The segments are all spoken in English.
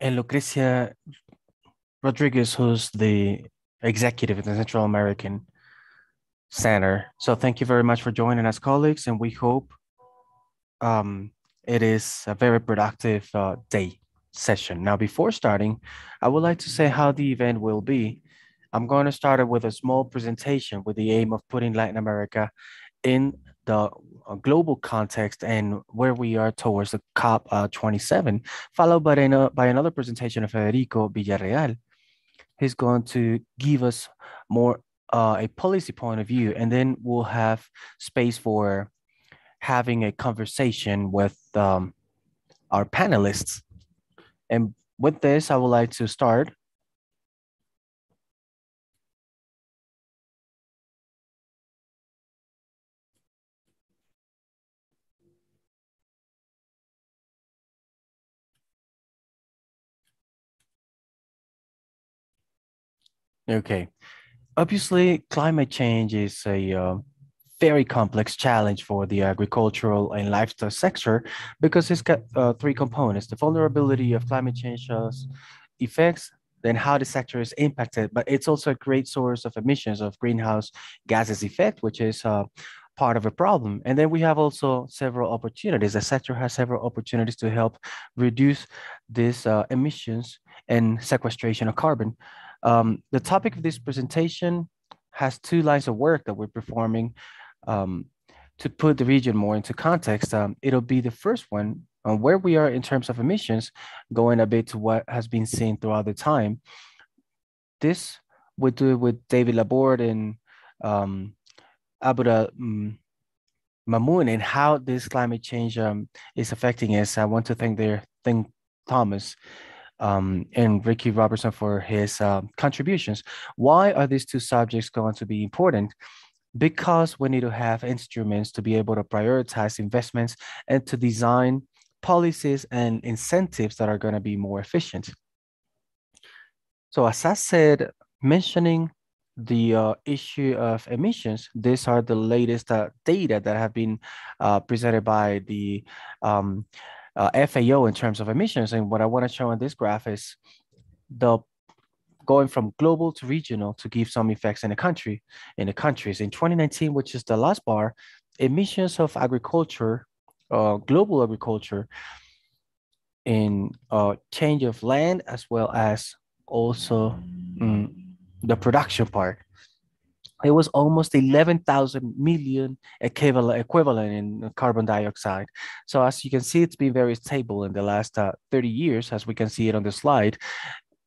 and Lucrecia Rodriguez, who's the executive at the Central American Center. So thank you very much for joining us, colleagues, and we hope um, it is a very productive uh, day session. Now, before starting, I would like to say how the event will be. I'm going to start it with a small presentation with the aim of putting Latin America in the uh, global context and where we are towards the COP uh, 27, followed by, an, by another presentation of Federico Villarreal. He's going to give us more uh, a policy point of view, and then we'll have space for having a conversation with um, our panelists. And with this, I would like to start Okay. Obviously, climate change is a uh, very complex challenge for the agricultural and livestock sector because it's got uh, three components, the vulnerability of climate change effects, then how the sector is impacted, but it's also a great source of emissions of greenhouse gases effect, which is uh, part of a problem. And then we have also several opportunities. The sector has several opportunities to help reduce these uh, emissions and sequestration of carbon. Um, the topic of this presentation has two lines of work that we're performing um, to put the region more into context. Um, it'll be the first one on where we are in terms of emissions, going a bit to what has been seen throughout the time. This we do it with David Laborde and um, Abdullah Mamun and how this climate change um, is affecting us. I want to thank their thank Thomas um, and Ricky Robertson for his uh, contributions. Why are these two subjects going to be important? Because we need to have instruments to be able to prioritize investments and to design policies and incentives that are going to be more efficient. So as I said, mentioning the uh, issue of emissions, these are the latest uh, data that have been uh, presented by the um, uh, FAO in terms of emissions. And what I want to show on this graph is the going from global to regional to give some effects in the country, in the countries. In 2019, which is the last bar, emissions of agriculture, uh, global agriculture, in uh, change of land as well as also um, the production part it was almost 11,000 million equivalent, in carbon dioxide. So as you can see, it's been very stable in the last uh, 30 years, as we can see it on the slide.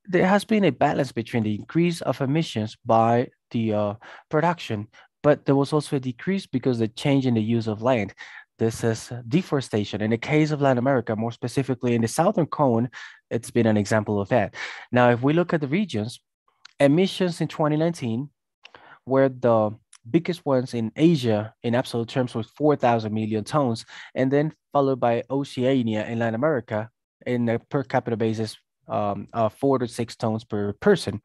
There has been a balance between the increase of emissions by the uh, production, but there was also a decrease because the change in the use of land. This is deforestation. In the case of Latin America, more specifically in the Southern Cone, it's been an example of that. Now, if we look at the regions, emissions in 2019 were the biggest ones in Asia in absolute terms with 4,000 million tons, and then followed by Oceania and Latin America in a per capita basis um, uh, four to six tons per person.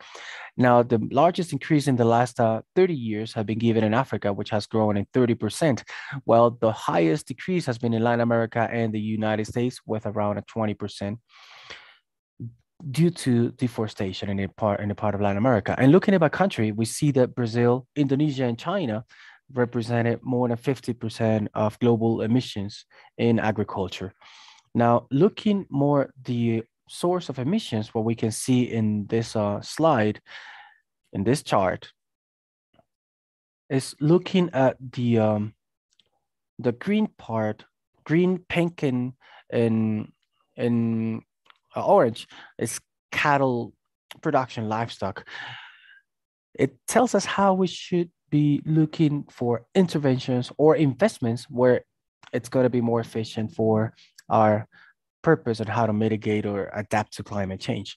Now, the largest increase in the last uh, 30 years have been given in Africa, which has grown in 30%, while the highest decrease has been in Latin America and the United States with around a 20% due to deforestation in a part in a part of Latin America. And looking at by country, we see that Brazil, Indonesia, and China represented more than 50% of global emissions in agriculture. Now, looking more the source of emissions, what we can see in this uh, slide, in this chart, is looking at the um, the green part, green, pink, and and and orange is cattle production livestock. It tells us how we should be looking for interventions or investments where it's going to be more efficient for our purpose and how to mitigate or adapt to climate change.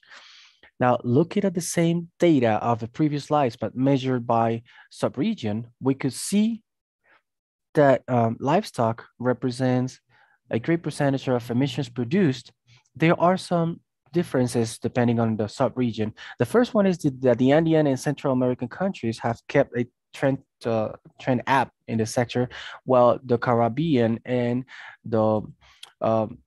Now, looking at the same data of the previous slides, but measured by subregion, we could see that um, livestock represents a great percentage of emissions produced there are some differences depending on the sub-region. The first one is that the Andean and Central American countries have kept a trend uh, trend app in the sector, while the Caribbean and the um,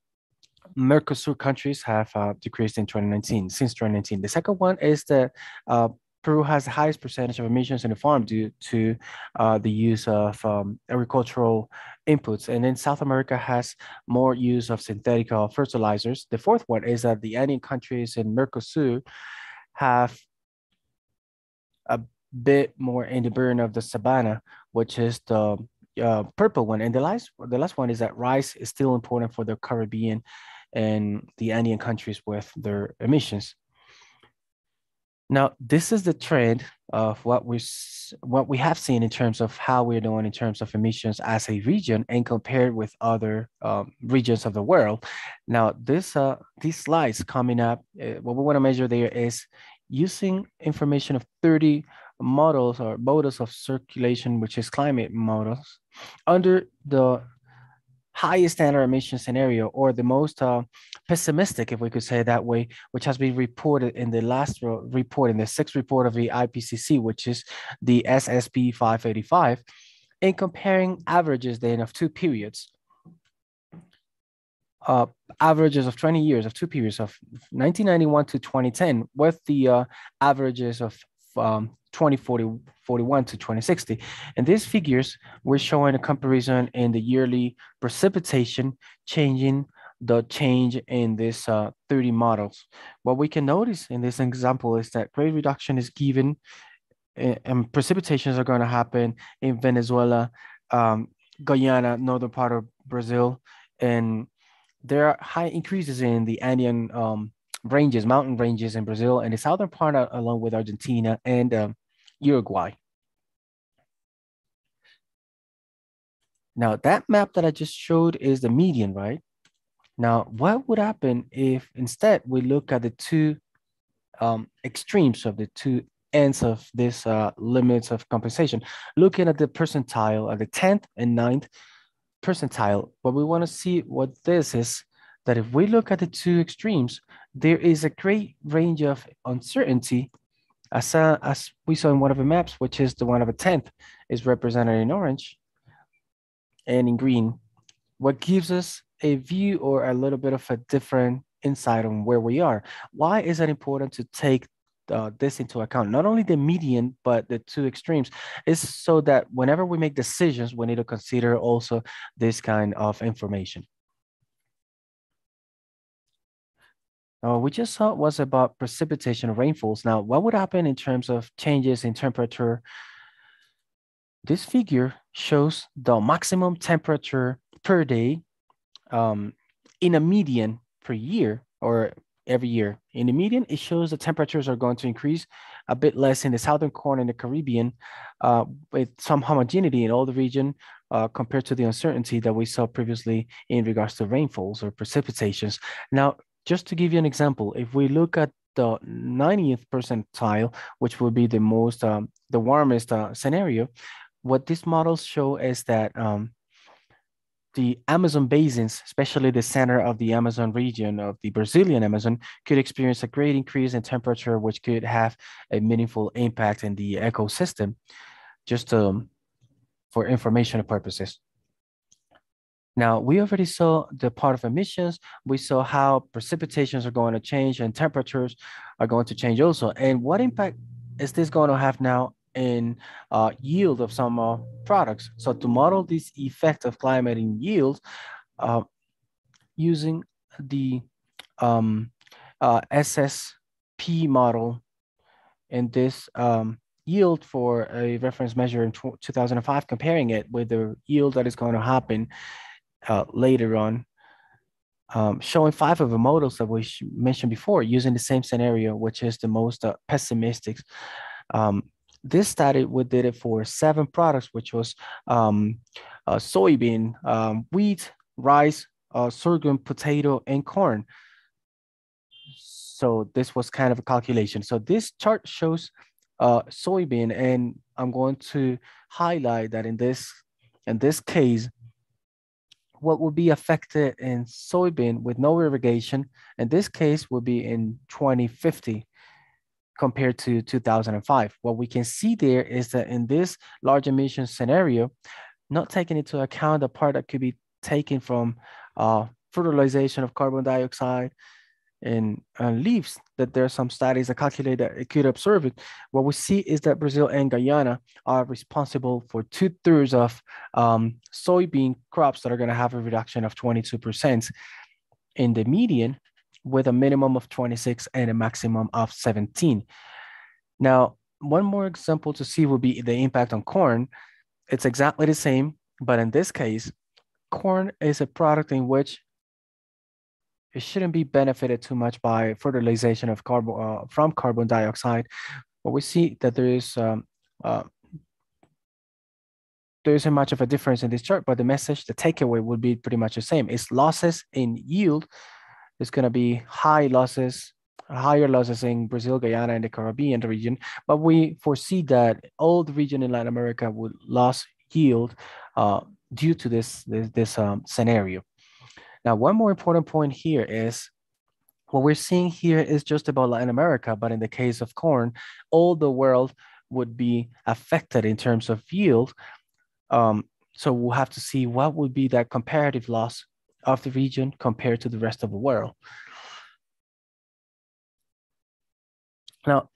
Mercosur countries have uh, decreased in 2019, since 2019. The second one is that uh, Peru has the highest percentage of emissions in the farm due to uh, the use of um, agricultural inputs. And then South America has more use of synthetic uh, fertilizers. The fourth one is that the Andean countries in Mercosur have a bit more in the burden of the savanna, which is the uh, purple one. And the last, the last one is that rice is still important for the Caribbean and the Andean countries with their emissions. Now, this is the trend of what we what we have seen in terms of how we're doing in terms of emissions as a region and compared with other um, regions of the world. Now, this uh, these slides coming up, uh, what we want to measure there is using information of 30 models or models of circulation, which is climate models, under the highest standard emission scenario or the most uh, pessimistic, if we could say that way, which has been reported in the last report, in the sixth report of the IPCC, which is the SSP 585, in comparing averages then of two periods. Uh, averages of 20 years of two periods of 1991 to 2010 with the uh, averages of um, 2040 41 to 2060. And these figures, we're showing a comparison in the yearly precipitation changing the change in this uh, 30 models. What we can notice in this example is that grade reduction is given eh, and precipitations are going to happen in Venezuela, um, Guyana, northern part of Brazil, and there are high increases in the Andean um, ranges, mountain ranges in Brazil, and the southern part uh, along with Argentina and um, Uruguay. Now that map that I just showed is the median, right? Now, what would happen if instead we look at the two um, extremes of the two ends of this uh, limits of compensation, looking at the percentile at the 10th and 9th percentile, what we want to see what this is, that if we look at the two extremes, there is a great range of uncertainty as, uh, as we saw in one of the maps, which is the one of a 10th is represented in orange and in green, what gives us a view or a little bit of a different insight on where we are. Why is it important to take uh, this into account? Not only the median, but the two extremes is so that whenever we make decisions, we need to consider also this kind of information. We just saw was about precipitation rainfalls. Now, what would happen in terms of changes in temperature? This figure shows the maximum temperature per day um, in a median per year or every year. In the median, it shows the temperatures are going to increase a bit less in the southern corner in the Caribbean uh, with some homogeneity in all the region uh, compared to the uncertainty that we saw previously in regards to rainfalls or precipitations. Now, just to give you an example, if we look at the 90th percentile, which would be the most, um, the warmest uh, scenario, what these models show is that um, the Amazon basins, especially the center of the Amazon region of the Brazilian Amazon, could experience a great increase in temperature, which could have a meaningful impact in the ecosystem, just um, for informational purposes. Now, we already saw the part of emissions. We saw how precipitations are going to change and temperatures are going to change also. And what impact is this going to have now in uh, yield of some uh, products? So to model this effect of climate in yield, uh, using the um, uh, SSP model in this um, yield for a reference measure in 2005, comparing it with the yield that is going to happen uh, later on, um, showing five of the models that we mentioned before using the same scenario, which is the most uh, pessimistic. Um, this study, we did it for seven products, which was um, uh, soybean, um, wheat, rice, uh, sorghum, potato, and corn. So this was kind of a calculation. So this chart shows uh, soybean, and I'm going to highlight that in this in this case, what would be affected in soybean with no irrigation, in this case would be in 2050 compared to 2005. What we can see there is that in this large emission scenario, not taking into account the part that could be taken from uh, fertilization of carbon dioxide in leaves, that there are some studies that calculate that it could observe it. What we see is that Brazil and Guyana are responsible for two thirds of um, soybean crops that are going to have a reduction of 22% in the median, with a minimum of 26 and a maximum of 17. Now, one more example to see would be the impact on corn. It's exactly the same, but in this case, corn is a product in which it shouldn't be benefited too much by fertilization of carbon uh, from carbon dioxide. But we see that there is um, uh, there isn't much of a difference in this chart, but the message, the takeaway would be pretty much the same. It's losses in yield. It's going to be high losses, higher losses in Brazil, Guyana, and the Caribbean region. But we foresee that all the region in Latin America would lose yield uh, due to this, this, this um, scenario. Now, one more important point here is what we're seeing here is just about Latin America, but in the case of corn, all the world would be affected in terms of yield. Um, so we'll have to see what would be that comparative loss of the region compared to the rest of the world. Now,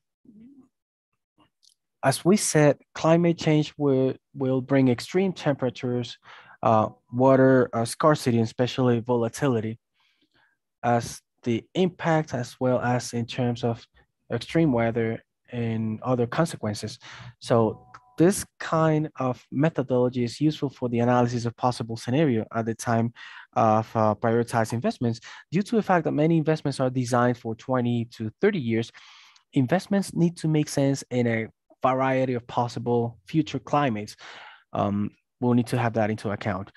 as we said, climate change will, will bring extreme temperatures, uh, water uh, scarcity, and especially volatility, as the impact as well as in terms of extreme weather and other consequences. So this kind of methodology is useful for the analysis of possible scenario at the time of uh, prioritized investments due to the fact that many investments are designed for 20 to 30 years investments need to make sense in a variety of possible future climates um, we'll need to have that into account.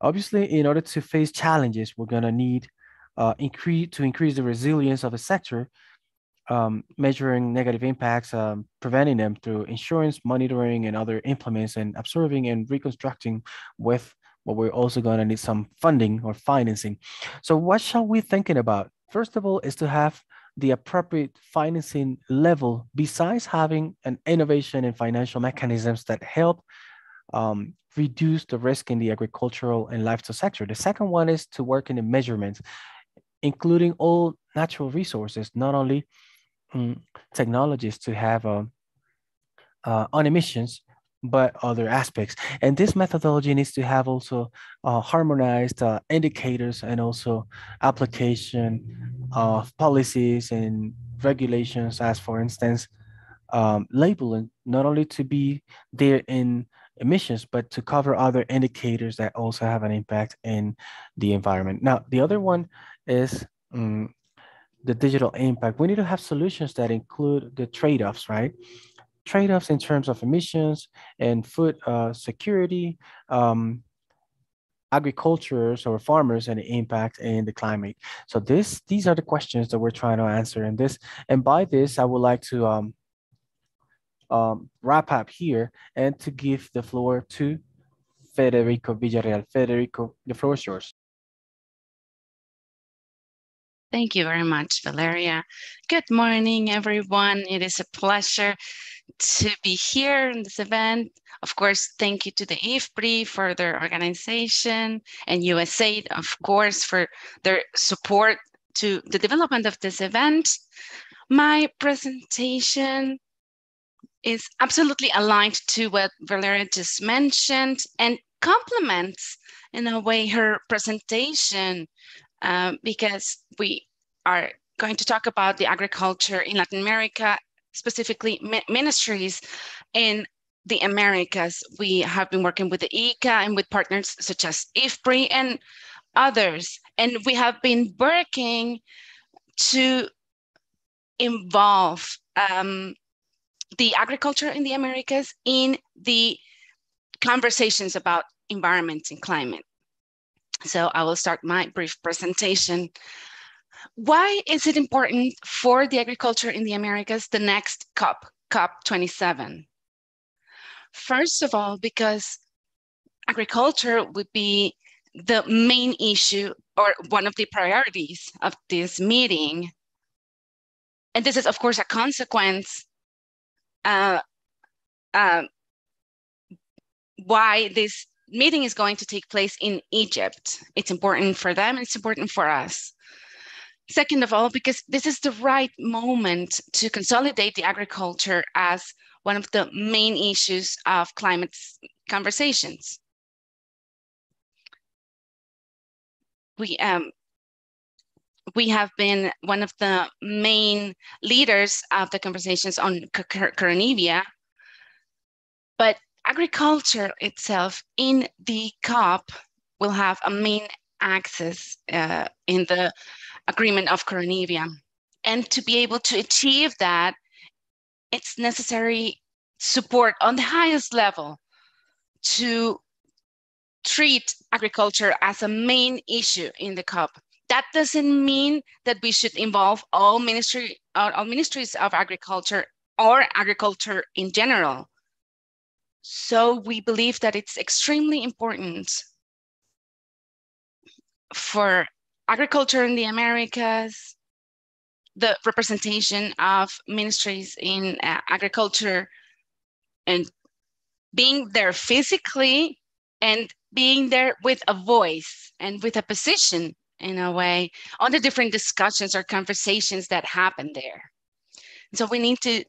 Obviously, in order to face challenges, we're going to need uh, increase to increase the resilience of a sector, um, measuring negative impacts, um, preventing them through insurance, monitoring, and other implements, and observing and reconstructing with what we're also going to need some funding or financing. So what shall we thinking about? First of all, is to have the appropriate financing level besides having an innovation and financial mechanisms that help um, reduce the risk in the agricultural and livestock sector. The second one is to work in the measurements, including all natural resources, not only um, technologies to have uh, uh, on emissions, but other aspects. And this methodology needs to have also uh, harmonized uh, indicators and also application of policies and regulations as for instance, um, labeling, not only to be there in emissions, but to cover other indicators that also have an impact in the environment. Now, the other one is um, the digital impact. We need to have solutions that include the trade-offs, right? Trade-offs in terms of emissions and food uh, security, um, agricultures or farmers and the impact in the climate. So this, these are the questions that we're trying to answer in this. And by this, I would like to um, um, wrap up here and to give the floor to Federico Villarreal. Federico, the floor is yours. Thank you very much, Valeria. Good morning, everyone. It is a pleasure to be here in this event. Of course, thank you to the IFPRI for their organization and USAID, of course, for their support to the development of this event. My presentation is absolutely aligned to what Valeria just mentioned and complements in a way her presentation um, because we are going to talk about the agriculture in Latin America, specifically ministries in the Americas. We have been working with the IICA and with partners such as IFPRI and others. And we have been working to involve um, the agriculture in the Americas in the conversations about environment and climate. So I will start my brief presentation. Why is it important for the agriculture in the Americas, the next COP, COP27? First of all, because agriculture would be the main issue or one of the priorities of this meeting. And this is, of course, a consequence uh, uh, why this meeting is going to take place in Egypt. It's important for them, it's important for us. Second of all, because this is the right moment to consolidate the agriculture as one of the main issues of climate conversations. We, um, we have been one of the main leaders of the conversations on Koronivia, but agriculture itself in the COP will have a main axis uh, in the agreement of Koronivia. And to be able to achieve that, it's necessary support on the highest level to treat agriculture as a main issue in the COP. That doesn't mean that we should involve all ministry, all ministries of agriculture or agriculture in general. So we believe that it's extremely important for agriculture in the Americas, the representation of ministries in uh, agriculture and being there physically and being there with a voice and with a position in a way on the different discussions or conversations that happen there. So we need to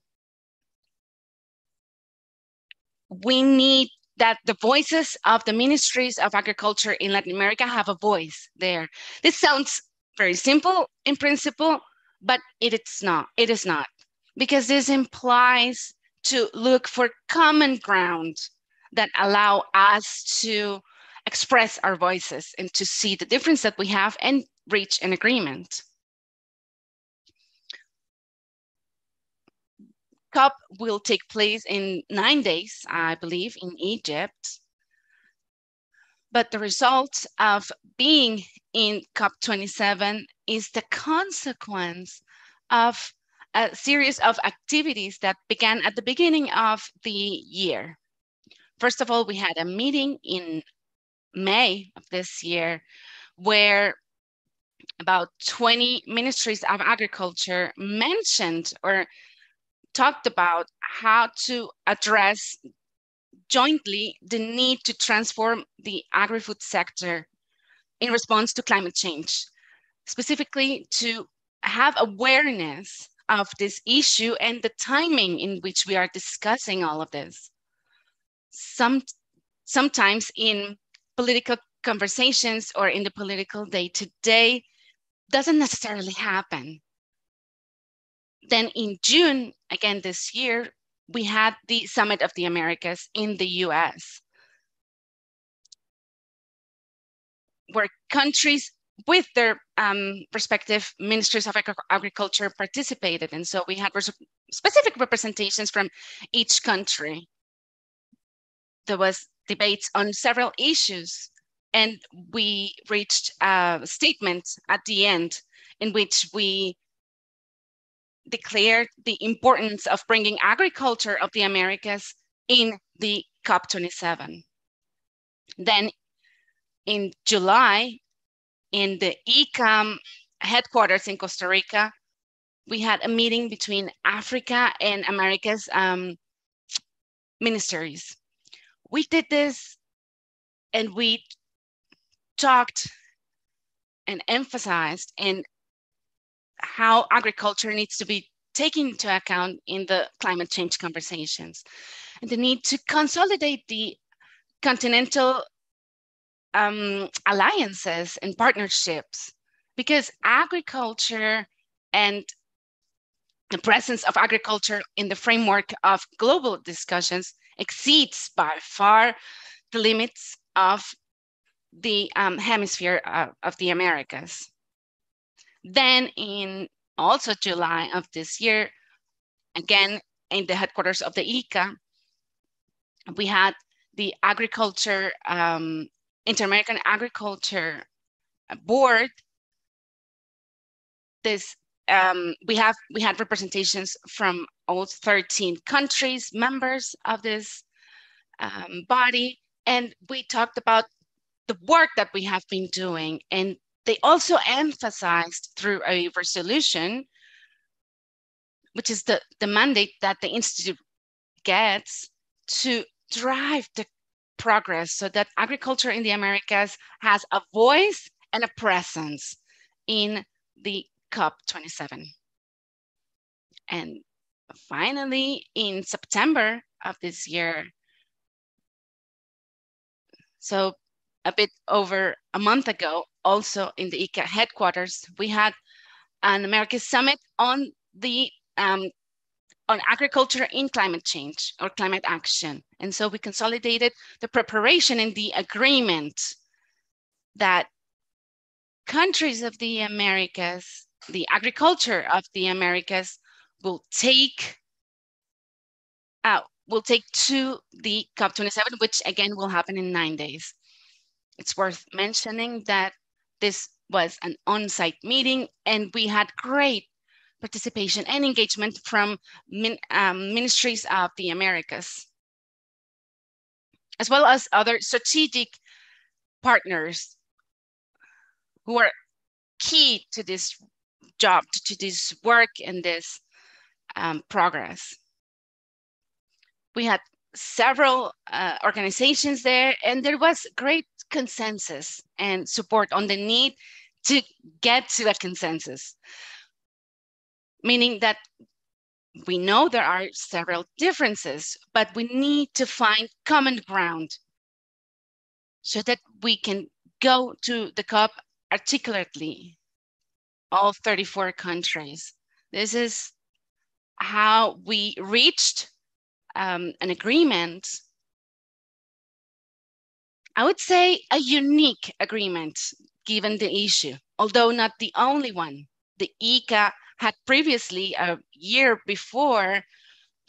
we need that the voices of the ministries of agriculture in Latin America have a voice there. This sounds very simple in principle, but it is not. It is not because this implies to look for common ground that allow us to express our voices and to see the difference that we have and reach an agreement. COP will take place in nine days, I believe, in Egypt. But the result of being in COP27 is the consequence of a series of activities that began at the beginning of the year. First of all, we had a meeting in May of this year where about 20 ministries of agriculture mentioned or talked about how to address jointly the need to transform the agri-food sector in response to climate change, specifically to have awareness of this issue and the timing in which we are discussing all of this. Some, sometimes in political conversations or in the political day to day doesn't necessarily happen. Then in June, again this year, we had the Summit of the Americas in the US, where countries with their um, respective ministries of agriculture participated. And so we had specific representations from each country. There was debates on several issues and we reached a statement at the end in which we declared the importance of bringing agriculture of the Americas in the COP27. Then in July, in the ICAM headquarters in Costa Rica, we had a meeting between Africa and America's um, ministries. We did this and we talked and emphasized and how agriculture needs to be taken into account in the climate change conversations and the need to consolidate the continental um, alliances and partnerships because agriculture and the presence of agriculture in the framework of global discussions exceeds by far the limits of the um, hemisphere of, of the Americas. Then in also July of this year, again, in the headquarters of the IICA, we had the agriculture, um, Inter-American Agriculture Board. This um, we have we had representations from all 13 countries, members of this um, body, and we talked about the work that we have been doing and they also emphasized through a resolution, which is the, the mandate that the Institute gets to drive the progress so that agriculture in the Americas has a voice and a presence in the COP27. And finally, in September of this year, so a bit over a month ago, also in the IICA headquarters, we had an American Summit on the um, on agriculture in climate change or climate action. And so we consolidated the preparation and the agreement that countries of the Americas, the agriculture of the Americas will take uh, will take to the COP27, which again will happen in nine days. It's worth mentioning that this was an on-site meeting and we had great participation and engagement from min, um, ministries of the Americas, as well as other strategic partners who are key to this job, to this work and this um, progress. We had several uh, organizations there, and there was great consensus and support on the need to get to a consensus meaning that we know there are several differences, but we need to find common ground so that we can go to the COP articulately, all 34 countries. This is how we reached um, an agreement. I would say a unique agreement given the issue, although not the only one. The IICA had previously, a year before,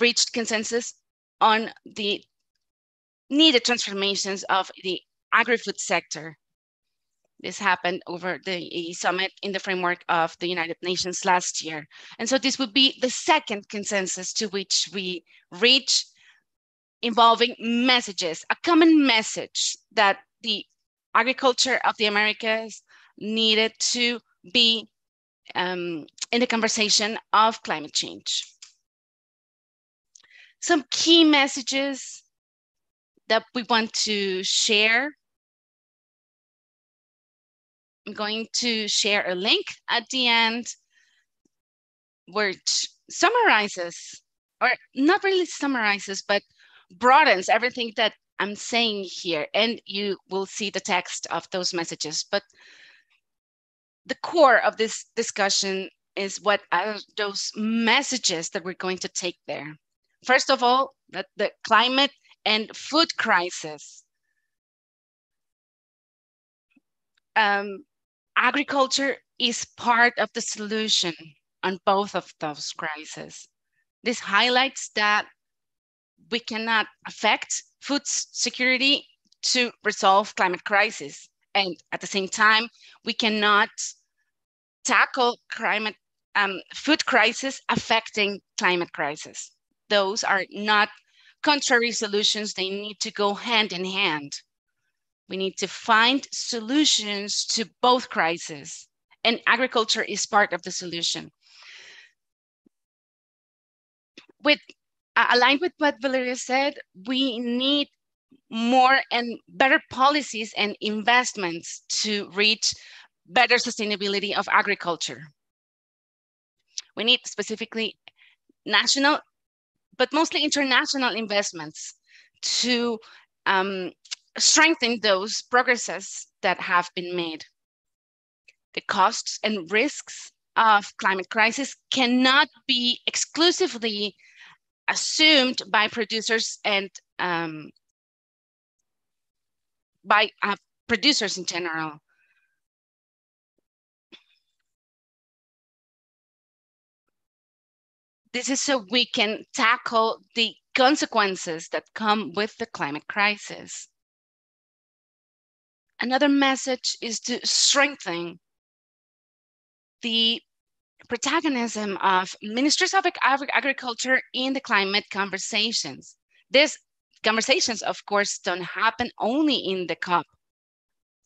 reached consensus on the needed transformations of the agri-food sector. This happened over the summit in the framework of the United Nations last year. And so this would be the second consensus to which we reach involving messages, a common message that the agriculture of the Americas needed to be um, in the conversation of climate change. Some key messages that we want to share. I'm going to share a link at the end which summarizes, or not really summarizes, but broadens everything that I'm saying here. And you will see the text of those messages. But the core of this discussion is what are those messages that we're going to take there. First of all, that the climate and food crisis. Um, agriculture is part of the solution on both of those crises. This highlights that we cannot affect food security to resolve climate crisis. And at the same time, we cannot tackle climate um, food crisis affecting climate crisis. Those are not contrary solutions. They need to go hand in hand. We need to find solutions to both crises, and agriculture is part of the solution. With aligned with what Valeria said, we need more and better policies and investments to reach better sustainability of agriculture. We need specifically national, but mostly international investments to um, strengthen those progresses that have been made. The costs and risks of climate crisis cannot be exclusively assumed by producers and um, by uh, producers in general. This is so we can tackle the consequences that come with the climate crisis. Another message is to strengthen the protagonism of ministries of agriculture in the climate conversations. These conversations, of course, don't happen only in the COP.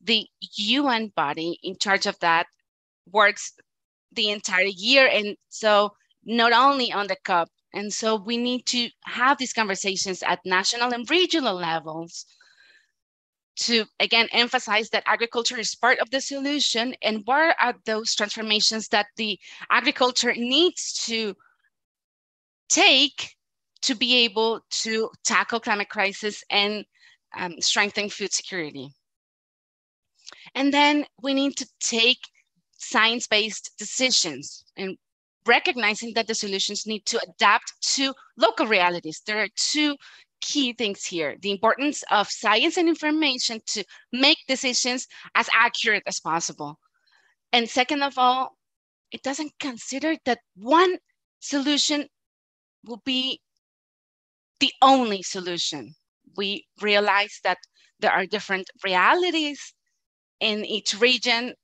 The UN body in charge of that works the entire year. And so not only on the COP. And so we need to have these conversations at national and regional levels to again emphasize that agriculture is part of the solution and what are those transformations that the agriculture needs to take to be able to tackle climate crisis and um, strengthen food security. And then we need to take science-based decisions and recognizing that the solutions need to adapt to local realities. There are two key things here. The importance of science and information to make decisions as accurate as possible. And second of all, it doesn't consider that one solution will be the only solution. We realize that there are different realities in each region.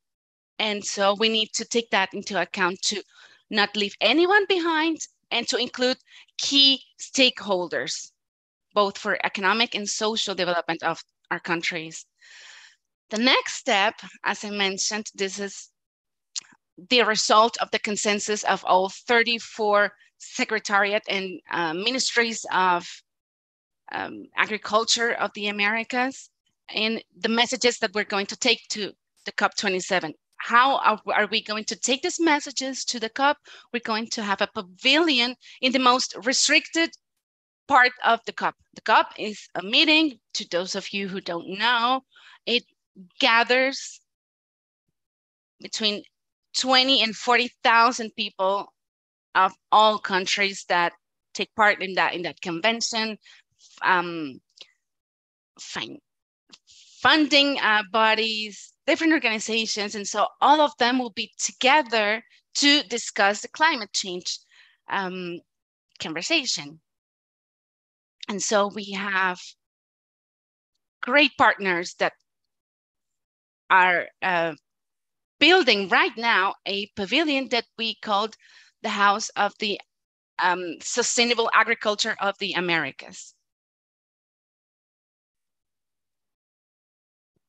And so we need to take that into account to not leave anyone behind and to include key stakeholders, both for economic and social development of our countries. The next step, as I mentioned, this is the result of the consensus of all 34 secretariat and uh, ministries of um, agriculture of the Americas and the messages that we're going to take to the COP27. How are, are, we going to take these messages to the COP? We're going to have a pavilion in the most restricted part of the COP. The COP is a meeting, to those of you who don't know, it gathers between 20 and 40,000 people of all countries that take part in that in that convention, um, fine, funding uh, bodies, different organizations, and so all of them will be together to discuss the climate change um, conversation. And so we have great partners that are uh, building right now a pavilion that we called the House of the um, Sustainable Agriculture of the Americas.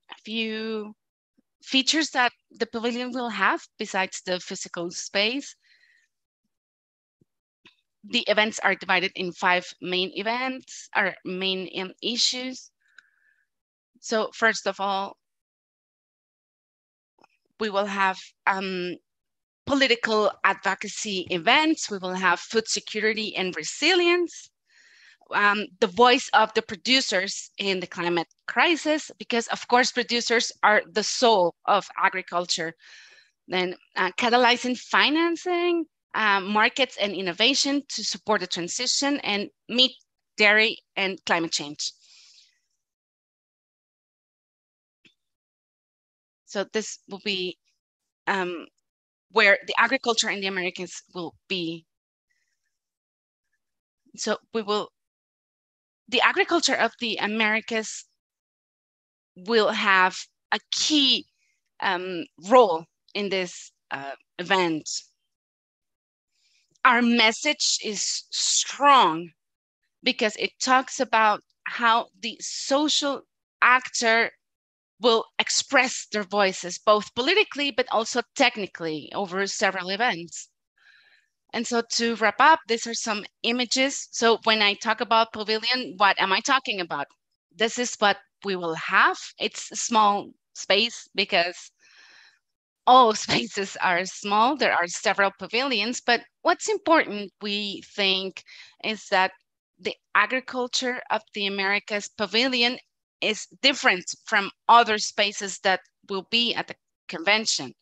A few features that the pavilion will have besides the physical space. The events are divided in five main events, or main um, issues. So first of all, we will have um, political advocacy events. We will have food security and resilience, um, the voice of the producers in the climate crisis, because of course, producers are the soul of agriculture. Then uh, catalyzing financing, uh, markets and innovation to support the transition and meet dairy and climate change. So this will be um, where the agriculture in the Americas will be. So we will, the agriculture of the Americas will have a key um, role in this uh, event. Our message is strong because it talks about how the social actor will express their voices, both politically, but also technically over several events. And so to wrap up, these are some images. So when I talk about pavilion, what am I talking about? This is what we will have. It's a small space because all spaces are small. There are several pavilions, but what's important, we think, is that the agriculture of the Americas pavilion is different from other spaces that will be at the convention.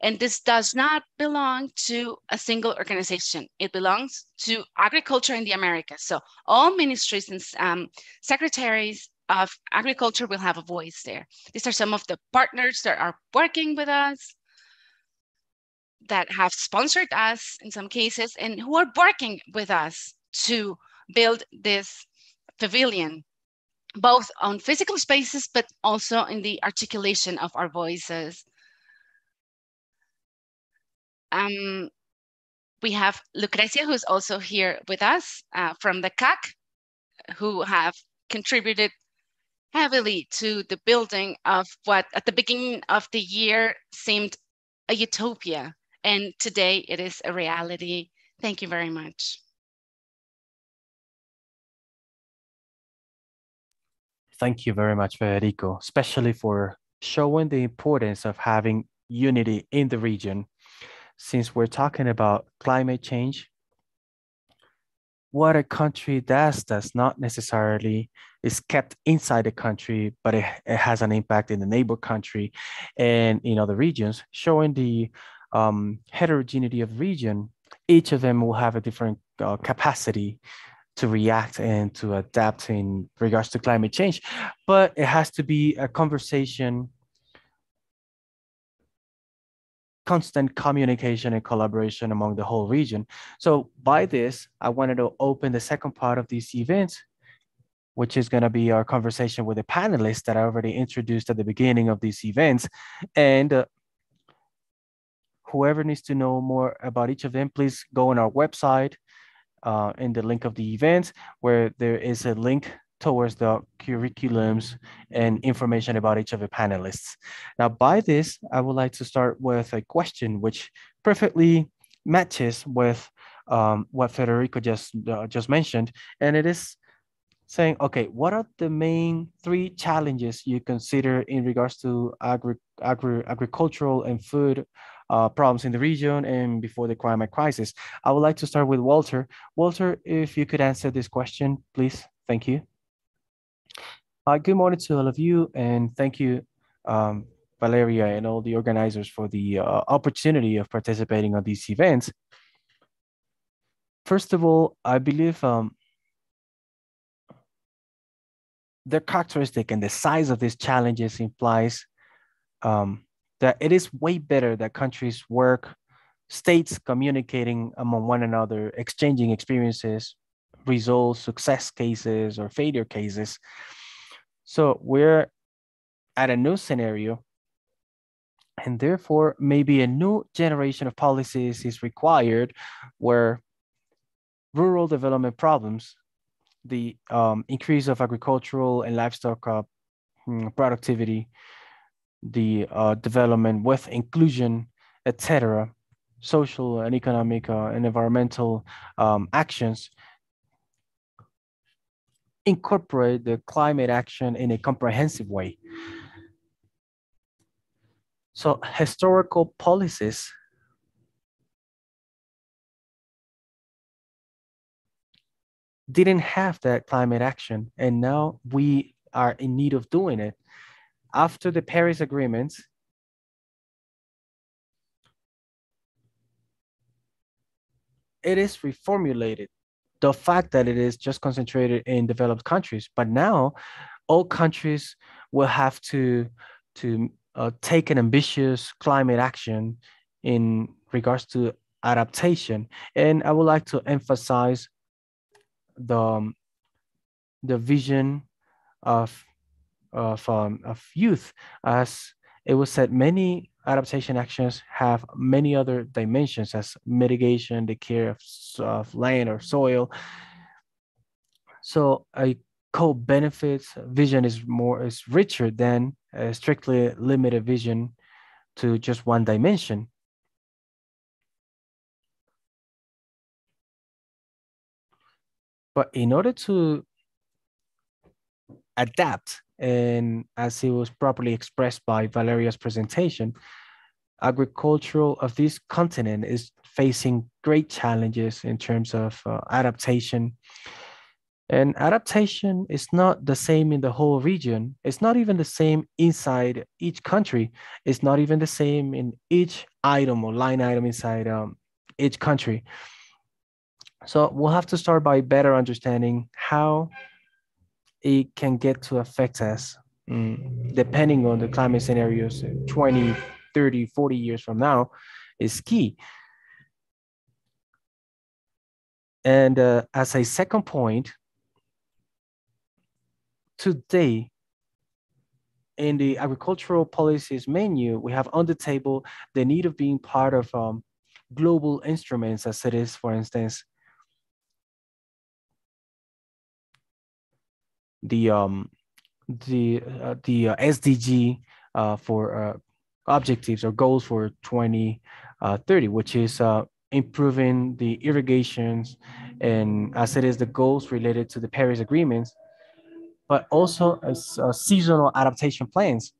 And this does not belong to a single organization. It belongs to agriculture in the Americas. So all ministries and um, secretaries of agriculture will have a voice there. These are some of the partners that are working with us, that have sponsored us in some cases, and who are working with us to build this pavilion both on physical spaces, but also in the articulation of our voices. Um, we have Lucrecia, who's also here with us uh, from the CAC, who have contributed heavily to the building of what at the beginning of the year seemed a utopia. And today it is a reality. Thank you very much. Thank you very much, Federico, especially for showing the importance of having unity in the region. Since we're talking about climate change, what a country does does not necessarily is kept inside the country, but it, it has an impact in the neighbor country and in other regions, showing the um, heterogeneity of region. Each of them will have a different uh, capacity to react and to adapt in regards to climate change, but it has to be a conversation constant communication and collaboration among the whole region. So by this, I wanted to open the second part of this event, which is going to be our conversation with the panelists that I already introduced at the beginning of these events. And uh, whoever needs to know more about each of them, please go on our website uh, in the link of the events where there is a link towards the curriculums and information about each of the panelists. Now, by this, I would like to start with a question which perfectly matches with um, what Federico just, uh, just mentioned, and it is saying, okay, what are the main three challenges you consider in regards to agri agri agricultural and food uh, problems in the region and before the climate crisis? I would like to start with Walter. Walter, if you could answer this question, please. Thank you. Uh, good morning to all of you, and thank you, um, Valeria, and all the organizers for the uh, opportunity of participating on these events. First of all, I believe um, the characteristic and the size of these challenges implies um, that it is way better that countries work, states communicating among one another, exchanging experiences, results, success cases, or failure cases, so we're at a new scenario, and therefore maybe a new generation of policies is required where rural development problems, the um, increase of agricultural and livestock uh, mm, productivity, the uh, development with inclusion, etc., social and economic uh, and environmental um, actions incorporate the climate action in a comprehensive way. So historical policies didn't have that climate action, and now we are in need of doing it. After the Paris Agreement, it is reformulated the fact that it is just concentrated in developed countries. But now, all countries will have to to uh, take an ambitious climate action in regards to adaptation. And I would like to emphasize the um, the vision of of um, of youth as it was said many adaptation actions have many other dimensions as mitigation, the care of, of land or soil. So a co-benefits vision is more is richer than a strictly limited vision to just one dimension. But in order to adapt and as it was properly expressed by Valeria's presentation, agricultural of this continent is facing great challenges in terms of uh, adaptation. And adaptation is not the same in the whole region. It's not even the same inside each country. It's not even the same in each item or line item inside um, each country. So we'll have to start by better understanding how it can get to affect us mm, depending on the climate scenarios 20, 30, 40 years from now is key. And uh, as a second point, today in the agricultural policies menu, we have on the table the need of being part of um, global instruments as it is, for instance, the um, the uh, the uh, SDG uh, for uh, objectives or goals for 2030, uh, which is uh, improving the irrigations and as it is the goals related to the Paris agreements but also as seasonal adaptation plans.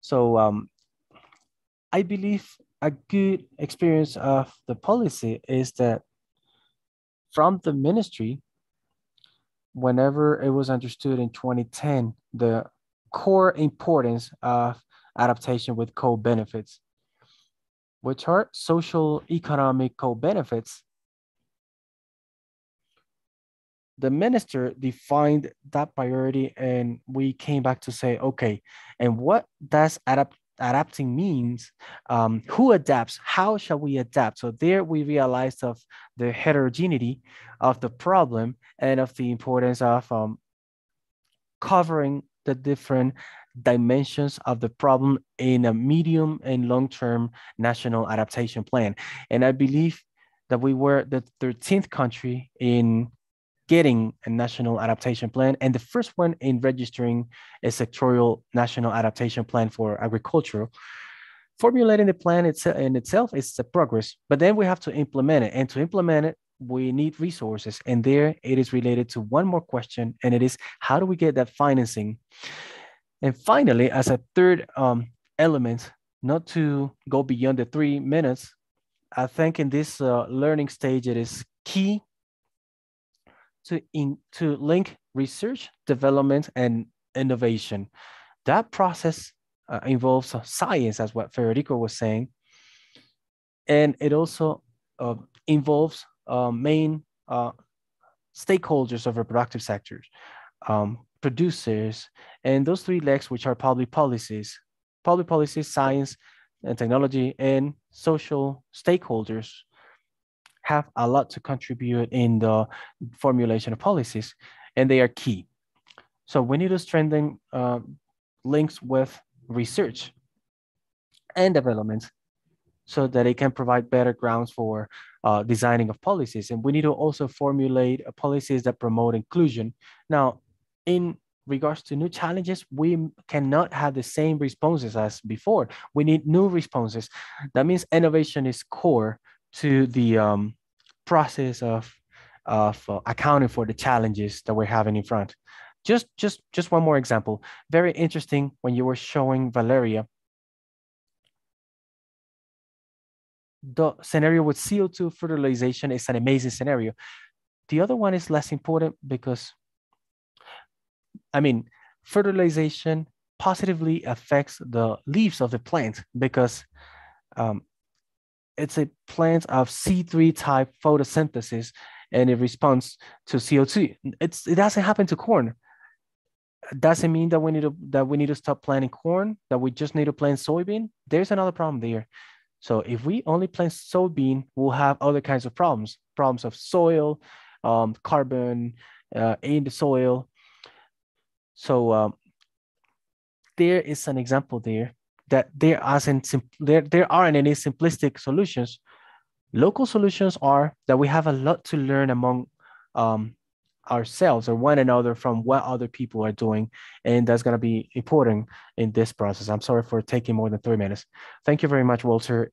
So um, I believe a good experience of the policy is that from the ministry, whenever it was understood in 2010, the core importance of adaptation with co-benefits, which are social economic co-benefits. The minister defined that priority and we came back to say, okay, and what does adapt adapting means um, who adapts how shall we adapt so there we realized of the heterogeneity of the problem and of the importance of um, covering the different dimensions of the problem in a medium and long-term national adaptation plan. And I believe that we were the 13th country in getting a national adaptation plan and the first one in registering a sectorial national adaptation plan for agriculture. Formulating the plan itself in itself is a progress, but then we have to implement it. And to implement it, we need resources. And there it is related to one more question, and it is how do we get that financing? And finally, as a third um, element, not to go beyond the three minutes, I think in this uh, learning stage, it is key to, in, to link research, development, and innovation. That process uh, involves science, as what Federico was saying, and it also uh, involves uh, main uh, stakeholders of reproductive sectors, um, producers, and those three legs, which are public policies, public policies, science and technology, and social stakeholders have a lot to contribute in the formulation of policies, and they are key. So we need to strengthen uh, links with research and development so that it can provide better grounds for uh, designing of policies. And we need to also formulate policies that promote inclusion. Now, in regards to new challenges, we cannot have the same responses as before. We need new responses. That means innovation is core to the um, process of, of uh, accounting for the challenges that we're having in front. Just, just, just one more example. Very interesting when you were showing Valeria the scenario with CO2 fertilization is an amazing scenario. The other one is less important because, I mean, fertilization positively affects the leaves of the plant because um, it's a plant of C3 type photosynthesis and it responds to CO2. It's, it doesn't happen to corn. Doesn't mean that we need to that we need to stop planting corn, that we just need to plant soybean. There's another problem there. So if we only plant soybean, we'll have other kinds of problems, problems of soil, um, carbon uh, in the soil. So um, there is an example there that there aren't there, there aren't any simplistic solutions. Local solutions are that we have a lot to learn among um, ourselves or one another from what other people are doing. And that's going to be important in this process. I'm sorry for taking more than three minutes. Thank you very much, Walter.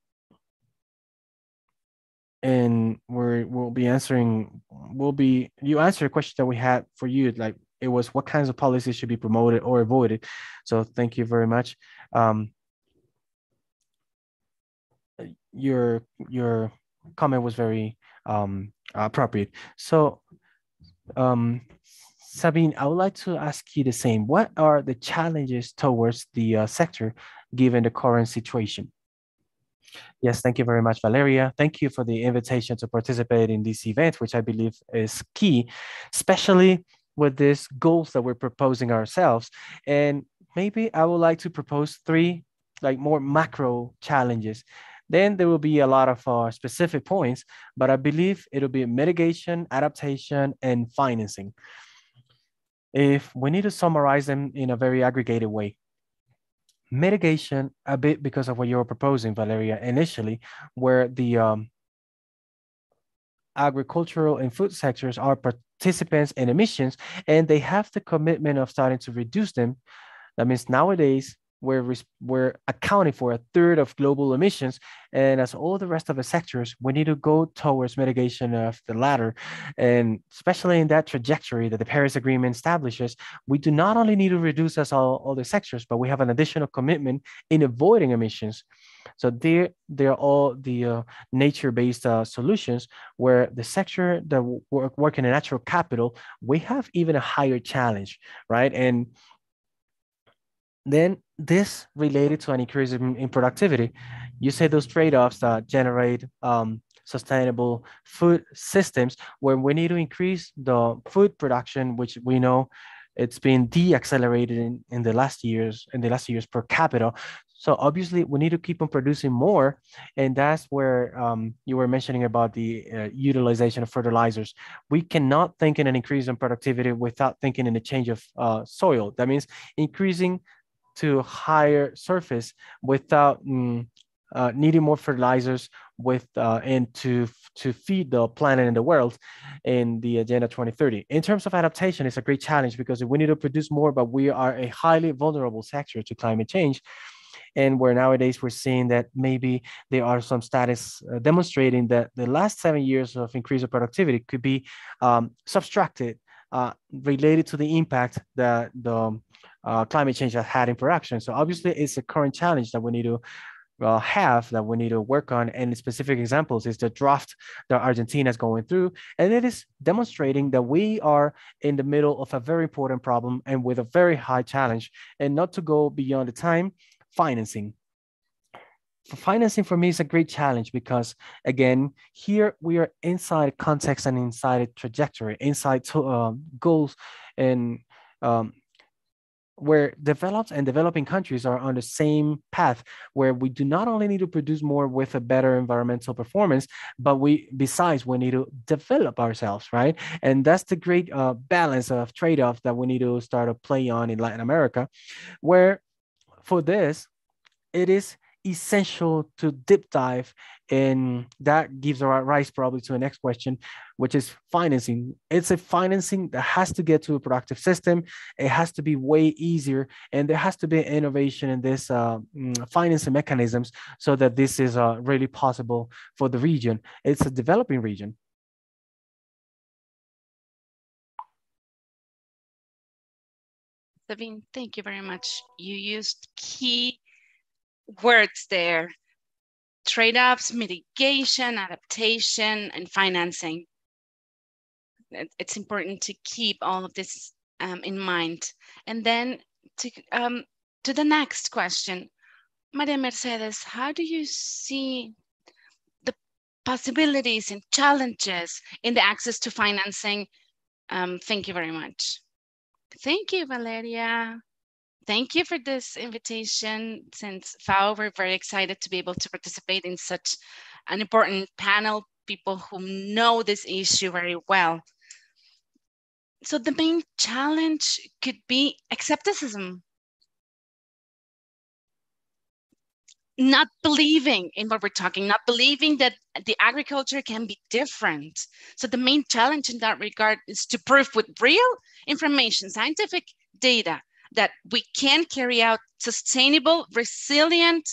And we're, we'll be answering, we'll be, you answered a question that we had for you, like it was what kinds of policies should be promoted or avoided. So thank you very much. Um, your, your comment was very um, appropriate. So um, Sabine, I would like to ask you the same. What are the challenges towards the uh, sector given the current situation? Yes, thank you very much, Valeria. Thank you for the invitation to participate in this event, which I believe is key, especially with these goals that we're proposing ourselves. And maybe I would like to propose three like more macro challenges. Then there will be a lot of uh, specific points, but I believe it'll be mitigation, adaptation, and financing. If we need to summarize them in a very aggregated way, mitigation a bit because of what you were proposing, Valeria, initially, where the um, agricultural and food sectors are participants in emissions and they have the commitment of starting to reduce them. That means nowadays we're, we're accounting for a third of global emissions. And as all the rest of the sectors, we need to go towards mitigation of the latter. And especially in that trajectory that the Paris Agreement establishes, we do not only need to reduce as all other sectors, but we have an additional commitment in avoiding emissions. So they're, they're all the uh, nature-based uh, solutions where the sector that work, work in a natural capital, we have even a higher challenge, right? And then this related to an increase in, in productivity. You say those trade-offs that generate um, sustainable food systems where we need to increase the food production, which we know it's been de-accelerated in, in the last years, in the last years per capita. So obviously we need to keep on producing more. And that's where um, you were mentioning about the uh, utilization of fertilizers. We cannot think in an increase in productivity without thinking in a change of uh, soil. That means increasing to higher surface without mm, uh, needing more fertilizers with uh, and to to feed the planet and the world in the agenda 2030 in terms of adaptation it's a great challenge because we need to produce more but we are a highly vulnerable sector to climate change. And where nowadays we're seeing that maybe there are some status uh, demonstrating that the last seven years of increase of productivity could be um, subtracted uh, related to the impact that the uh, climate change has had in production. So obviously it's a current challenge that we need to uh, have that we need to work on. And specific examples is the draft that Argentina is going through. And it is demonstrating that we are in the middle of a very important problem and with a very high challenge and not to go beyond the time, financing. Financing for me is a great challenge because again, here we are inside context and inside a trajectory, inside to, uh, goals and um, where developed and developing countries are on the same path where we do not only need to produce more with a better environmental performance but we besides we need to develop ourselves right? And that's the great uh, balance of trade-off that we need to start to play on in latin america where for this it is essential to deep dive and that gives rise probably to the next question which is financing. It's a financing that has to get to a productive system. It has to be way easier and there has to be innovation in this uh, mm, financing mechanisms so that this is uh, really possible for the region. It's a developing region. Thank you very much. You used key words there trade offs, mitigation, adaptation, and financing. It's important to keep all of this um, in mind. And then to, um, to the next question, Maria Mercedes, how do you see the possibilities and challenges in the access to financing? Um, thank you very much. Thank you, Valeria thank you for this invitation. Since FAO, we're very excited to be able to participate in such an important panel, people who know this issue very well. So the main challenge could be accepticism. Not believing in what we're talking, not believing that the agriculture can be different. So the main challenge in that regard is to prove with real information, scientific data, that we can carry out sustainable, resilient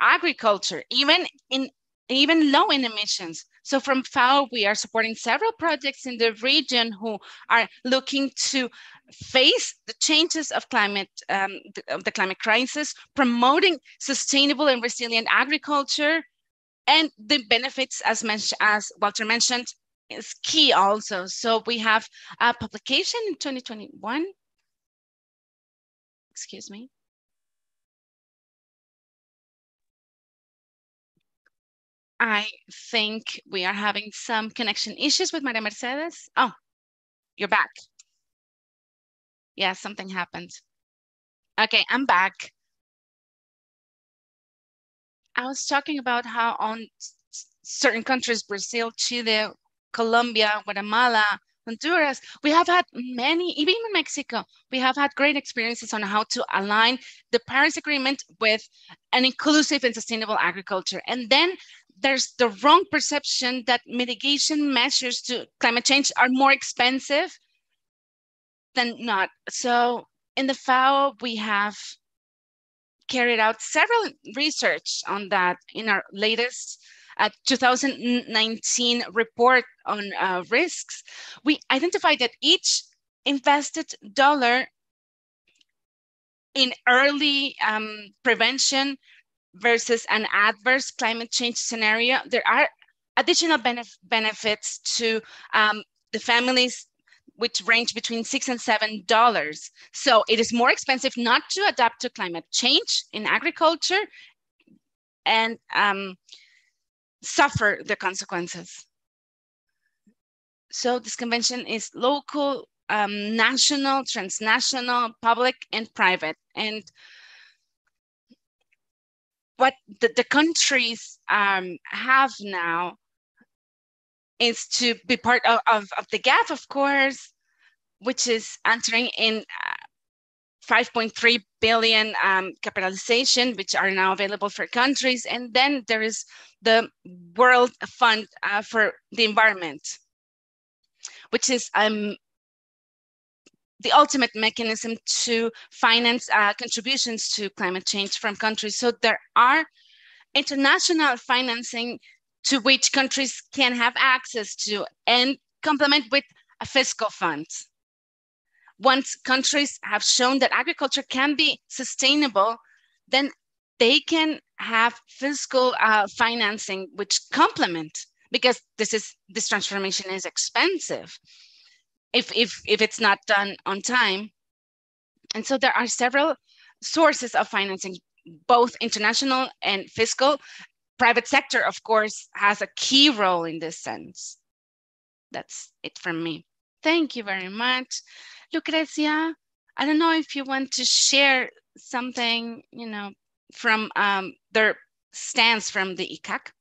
agriculture, even in even low in emissions. So from FAO, we are supporting several projects in the region who are looking to face the changes of climate, um, the, of the climate crisis, promoting sustainable and resilient agriculture, and the benefits, as mentioned, as Walter mentioned, is key also. So we have a publication in 2021 excuse me. I think we are having some connection issues with Maria Mercedes. Oh, you're back. Yeah, something happened. Okay, I'm back. I was talking about how on certain countries, Brazil, Chile, Colombia, Guatemala, Honduras, we have had many, even in Mexico, we have had great experiences on how to align the Paris Agreement with an inclusive and sustainable agriculture. And then there's the wrong perception that mitigation measures to climate change are more expensive than not. So in the FAO, we have carried out several research on that in our latest uh, 2019 report on uh, risks. We identified that each invested dollar in early um, prevention versus an adverse climate change scenario, there are additional benef benefits to um, the families which range between six and seven dollars. So it is more expensive not to adapt to climate change in agriculture and um, suffer the consequences. So this convention is local, um, national, transnational, public, and private. And what the, the countries um, have now is to be part of, of, of, the GAF, of course, which is entering in 5.3 billion um, capitalization, which are now available for countries. And then there is the World Fund uh, for the Environment, which is um, the ultimate mechanism to finance uh, contributions to climate change from countries. So there are international financing to which countries can have access to and complement with a fiscal fund. Once countries have shown that agriculture can be sustainable, then they can have fiscal uh, financing which complement because this is this transformation is expensive if if if it's not done on time. And so there are several sources of financing, both international and fiscal. Private sector, of course, has a key role in this sense. That's it from me. Thank you very much. Lucrecia, I don't know if you want to share something, you know, from um, their stance from the ICAC.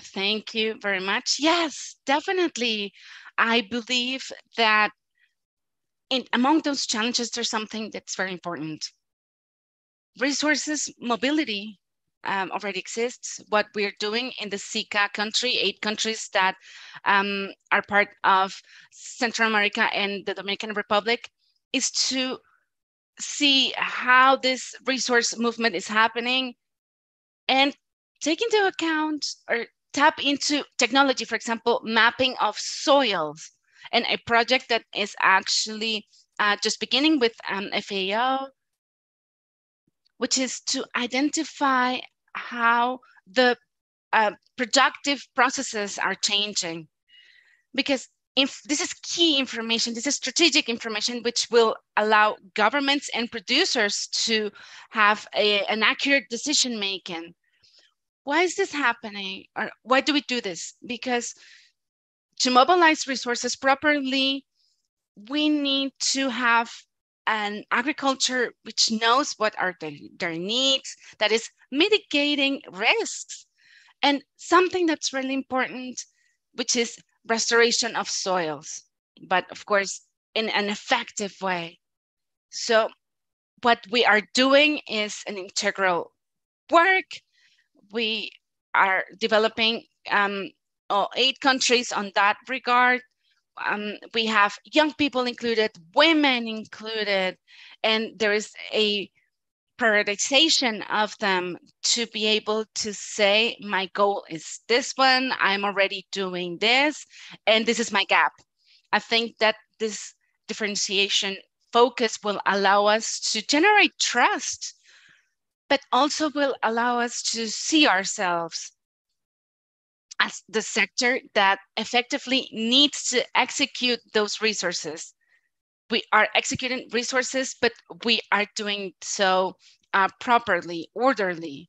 Thank you very much. Yes, definitely. I believe that in, among those challenges, there's something that's very important. Resources mobility um, already exists. What we're doing in the SICA country, eight countries that um, are part of Central America and the Dominican Republic, is to see how this resource movement is happening and take into account or tap into technology, for example, mapping of soils, and a project that is actually uh, just beginning with um, FAO, which is to identify how the uh, productive processes are changing. Because if this is key information, this is strategic information, which will allow governments and producers to have a, an accurate decision making why is this happening? Or why do we do this? Because to mobilize resources properly, we need to have an agriculture which knows what are their, their needs, that is mitigating risks. And something that's really important, which is restoration of soils, but of course, in an effective way. So what we are doing is an integral work we are developing um, eight countries on that regard. Um, we have young people included, women included, and there is a prioritization of them to be able to say, my goal is this one, I'm already doing this, and this is my gap. I think that this differentiation focus will allow us to generate trust but also will allow us to see ourselves as the sector that effectively needs to execute those resources. We are executing resources, but we are doing so uh, properly, orderly.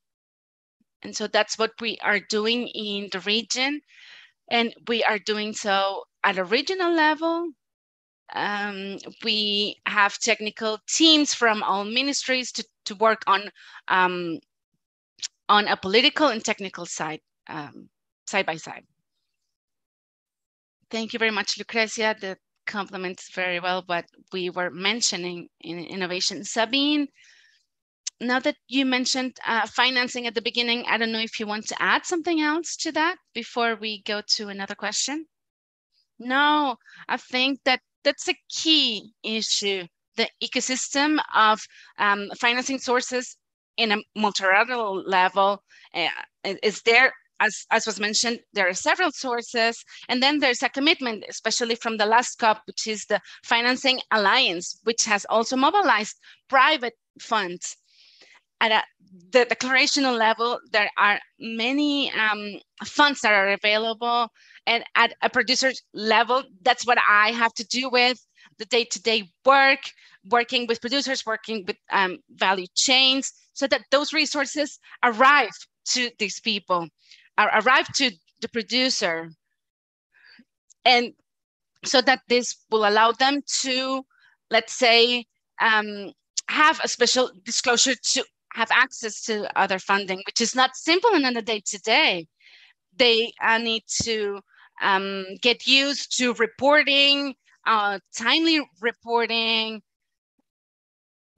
And so that's what we are doing in the region. And we are doing so at a regional level. Um, we have technical teams from all ministries to to work on um, on a political and technical side, um, side by side. Thank you very much, Lucrecia. That complements very well what we were mentioning in innovation. Sabine, now that you mentioned uh, financing at the beginning, I don't know if you want to add something else to that before we go to another question. No, I think that that's a key issue the ecosystem of um, financing sources in a multilateral level uh, is there as, as was mentioned, there are several sources. And then there's a commitment, especially from the last COP, which is the Financing Alliance, which has also mobilized private funds. At a, the declarational level, there are many um, funds that are available. And at a producer level, that's what I have to do with the day-to-day work, working with producers, working with um, value chains, so that those resources arrive to these people, arrive to the producer. And so that this will allow them to, let's say, um, have a special disclosure to have access to other funding, which is not simple and in the day to day. They uh, need to um, get used to reporting, uh, timely reporting,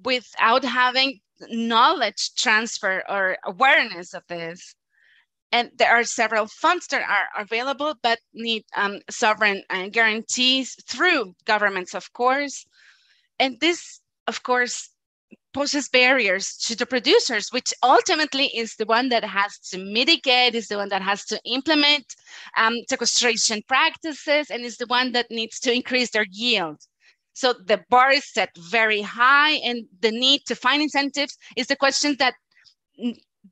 without having knowledge transfer or awareness of this. And there are several funds that are available, but need um, sovereign uh, guarantees through governments, of course. And this, of course, poses barriers to the producers, which ultimately is the one that has to mitigate, is the one that has to implement um, sequestration practices, and is the one that needs to increase their yield. So the bar is set very high, and the need to find incentives is the question that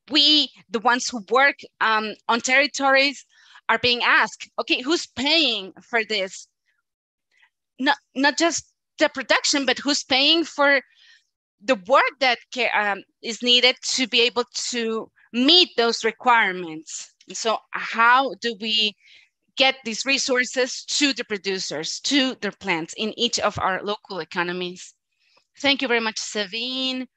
we, the ones who work um, on territories, are being asked. Okay, who's paying for this? Not not just the production, but who's paying for the work that um, is needed to be able to meet those requirements. So how do we get these resources to the producers, to their plants in each of our local economies. Thank you very much, Sabine.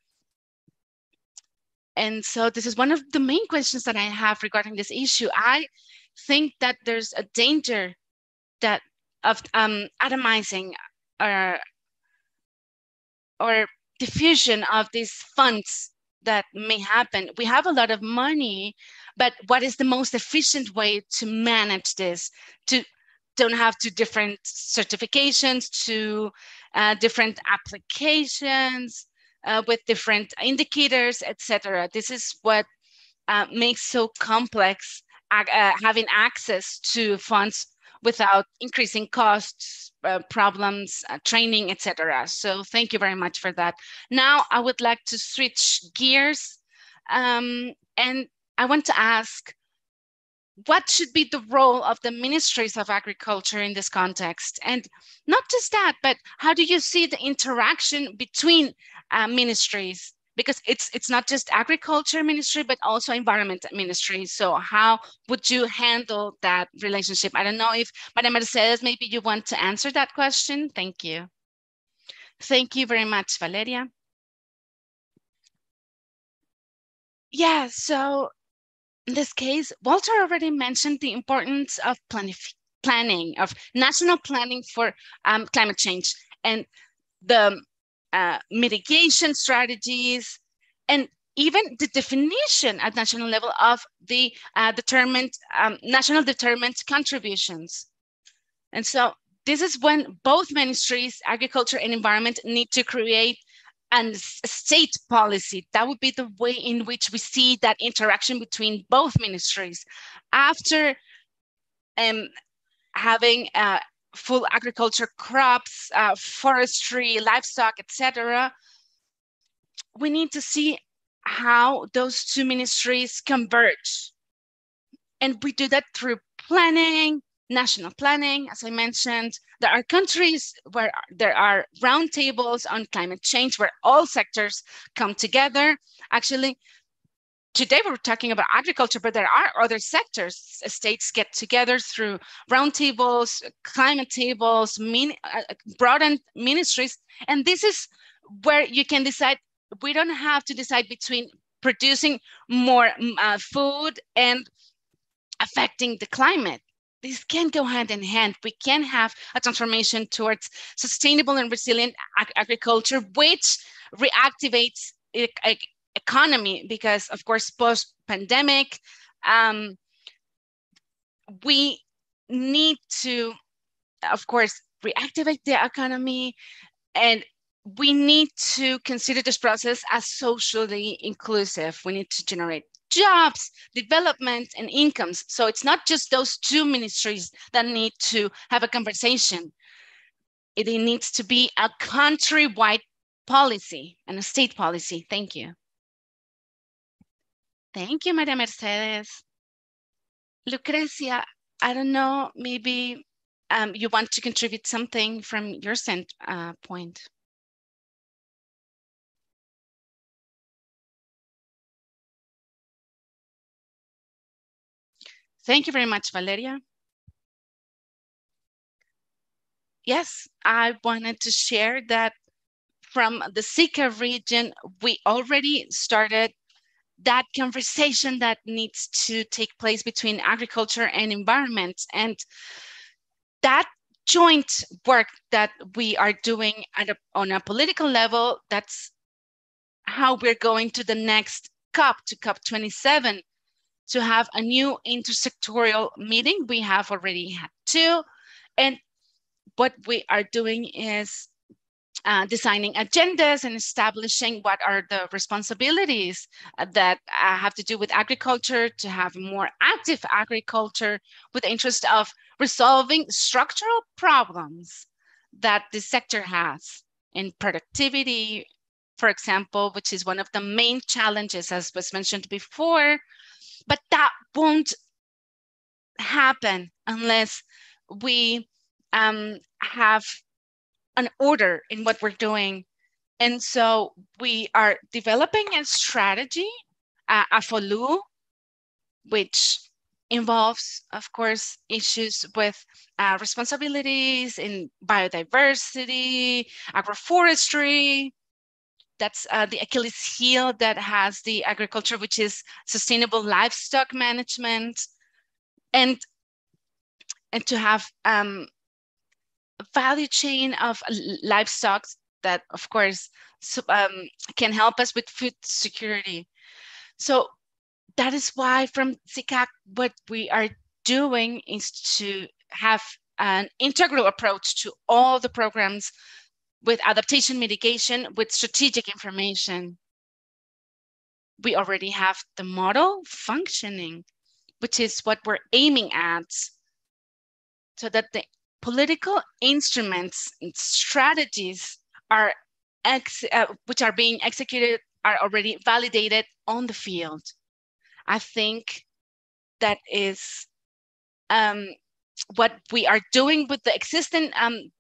And so this is one of the main questions that I have regarding this issue. I think that there's a danger that of um, atomizing or, or diffusion of these funds that may happen. We have a lot of money but what is the most efficient way to manage this to don't have two different certifications to uh, different applications uh, with different indicators etc this is what uh, makes so complex uh, having access to funds without increasing costs uh, problems uh, training etc so thank you very much for that. Now i would like to switch gears. Um, and I want to ask what should be the role of the ministries of agriculture in this context? And not just that, but how do you see the interaction between uh, ministries? Because it's it's not just agriculture ministry, but also environment ministry. So how would you handle that relationship? I don't know if Madam Mercedes, maybe you want to answer that question. Thank you. Thank you very much, Valeria. Yeah, so in this case, Walter already mentioned the importance of planning, of national planning for um, climate change and the uh, mitigation strategies and even the definition at national level of the uh, determined um, national determined contributions. And so this is when both ministries, agriculture and environment, need to create and state policy. That would be the way in which we see that interaction between both ministries. After um, having uh, full agriculture crops, uh, forestry, livestock, etc., we need to see how those two ministries converge. And we do that through planning, national planning, as I mentioned. There are countries where there are roundtables on climate change where all sectors come together. Actually, today we're talking about agriculture, but there are other sectors. States get together through roundtables, climate tables, min, uh, broadened ministries. And this is where you can decide, we don't have to decide between producing more uh, food and affecting the climate these can go hand in hand. We can have a transformation towards sustainable and resilient ag agriculture, which reactivates economy because, of course, post pandemic, um, we need to, of course, reactivate the economy and we need to consider this process as socially inclusive. We need to generate jobs, development, and incomes. So it's not just those two ministries that need to have a conversation. It needs to be a countrywide policy and a state policy. Thank you. Thank you, Maria Mercedes. Lucrecia, I don't know, maybe um, you want to contribute something from your uh, point. Thank you very much, Valeria. Yes, I wanted to share that from the SICA region, we already started that conversation that needs to take place between agriculture and environment. And that joint work that we are doing a, on a political level, that's how we're going to the next COP, to COP27, to have a new intersectorial meeting. We have already had two. And what we are doing is uh, designing agendas and establishing what are the responsibilities uh, that uh, have to do with agriculture to have more active agriculture with the interest of resolving structural problems that the sector has in productivity, for example, which is one of the main challenges, as was mentioned before, but that won't happen unless we um, have an order in what we're doing. And so we are developing a strategy, uh, a FOLU, which involves, of course, issues with uh, responsibilities in biodiversity, agroforestry, that's uh, the Achilles heel that has the agriculture, which is sustainable livestock management, and and to have um, value chain of livestock that, of course, um, can help us with food security. So that is why from SICAC, what we are doing is to have an integral approach to all the programs with adaptation mitigation with strategic information. We already have the model functioning, which is what we're aiming at, so that the political instruments and strategies are uh, which are being executed are already validated on the field. I think that is um, what we are doing with the existing um,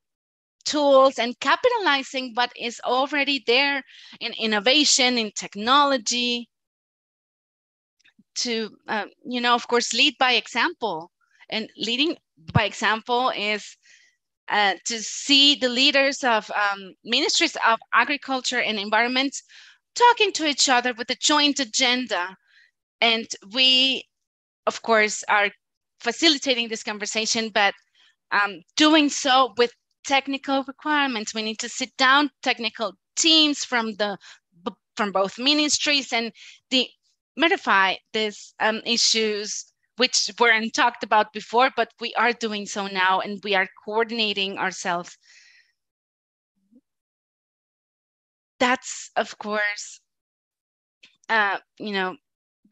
tools and capitalizing what is already there in innovation, in technology, to, uh, you know, of course, lead by example. And leading by example is uh, to see the leaders of um, ministries of agriculture and environment talking to each other with a joint agenda. And we, of course, are facilitating this conversation, but um, doing so with technical requirements. We need to sit down technical teams from the from both ministries and the modify these um, issues which weren't talked about before, but we are doing so now and we are coordinating ourselves. That's, of course, uh, you know,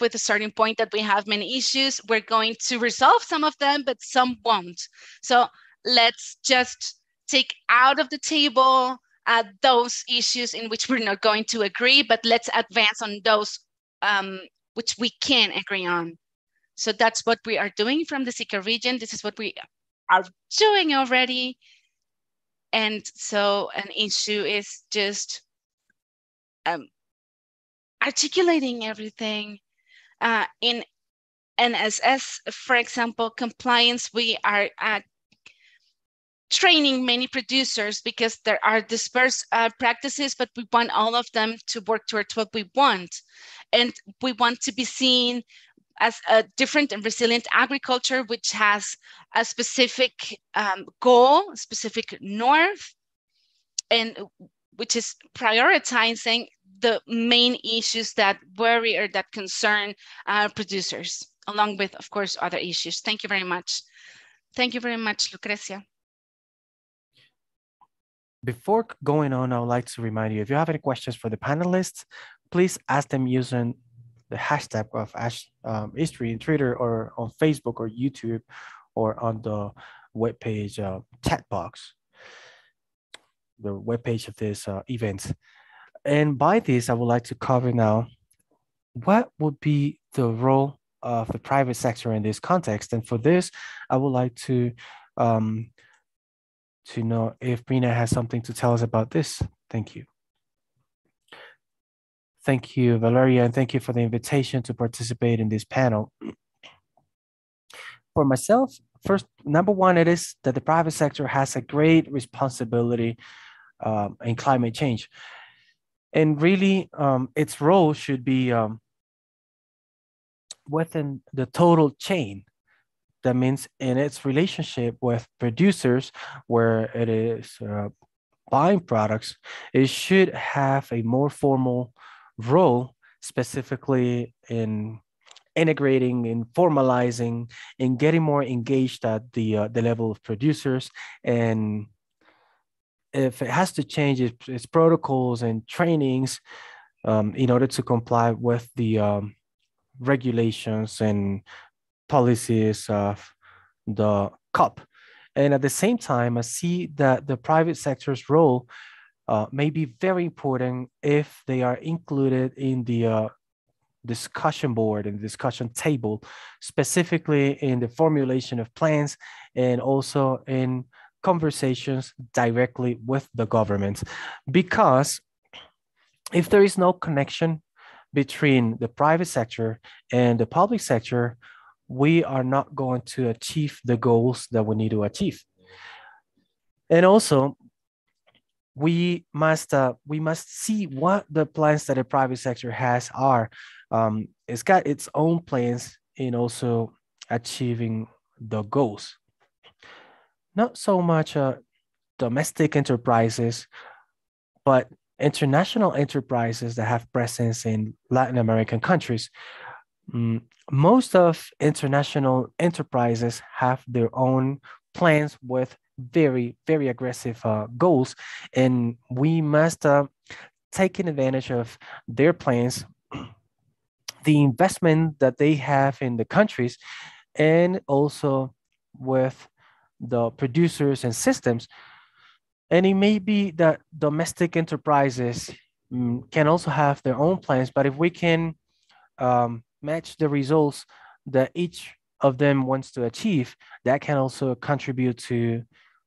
with a starting point that we have many issues, we're going to resolve some of them, but some won't. So let's just take out of the table uh, those issues in which we're not going to agree, but let's advance on those um, which we can agree on. So that's what we are doing from the SICA region. This is what we are doing already. And so an issue is just um, articulating everything. Uh, in NSS, for example, compliance, we are uh, training many producers because there are dispersed uh, practices, but we want all of them to work towards what we want. And we want to be seen as a different and resilient agriculture, which has a specific um, goal, specific north, and which is prioritizing the main issues that worry or that concern uh, producers, along with, of course, other issues. Thank you very much. Thank you very much, Lucrecia. before going on, I would like to remind you, if you have any questions for the panelists, please ask them using the hashtag of Ash um, history in Twitter or on Facebook or YouTube or on the webpage uh, chat box, the webpage of this uh, event. And by this, I would like to cover now what would be the role of the private sector in this context. And for this, I would like to um, to know if Brina has something to tell us about this. Thank you. Thank you, Valeria, and thank you for the invitation to participate in this panel. For myself, first, number one, it is that the private sector has a great responsibility um, in climate change. And really, um, its role should be um, within the total chain that means in its relationship with producers, where it is uh, buying products, it should have a more formal role, specifically in integrating in formalizing and getting more engaged at the uh, the level of producers and if it has to change its, its protocols and trainings um, in order to comply with the um, regulations and policies of the COP. And at the same time, I see that the private sector's role uh, may be very important if they are included in the uh, discussion board and discussion table, specifically in the formulation of plans and also in conversations directly with the government. Because if there is no connection between the private sector and the public sector, we are not going to achieve the goals that we need to achieve. And also, we must uh, we must see what the plans that the private sector has are. Um, it's got its own plans in also achieving the goals. Not so much uh, domestic enterprises, but international enterprises that have presence in Latin American countries. Mm, most of international enterprises have their own plans with very, very aggressive uh, goals, and we must uh, take advantage of their plans, the investment that they have in the countries, and also with the producers and systems. And it may be that domestic enterprises um, can also have their own plans, but if we can um, match the results that each of them wants to achieve, that can also contribute to,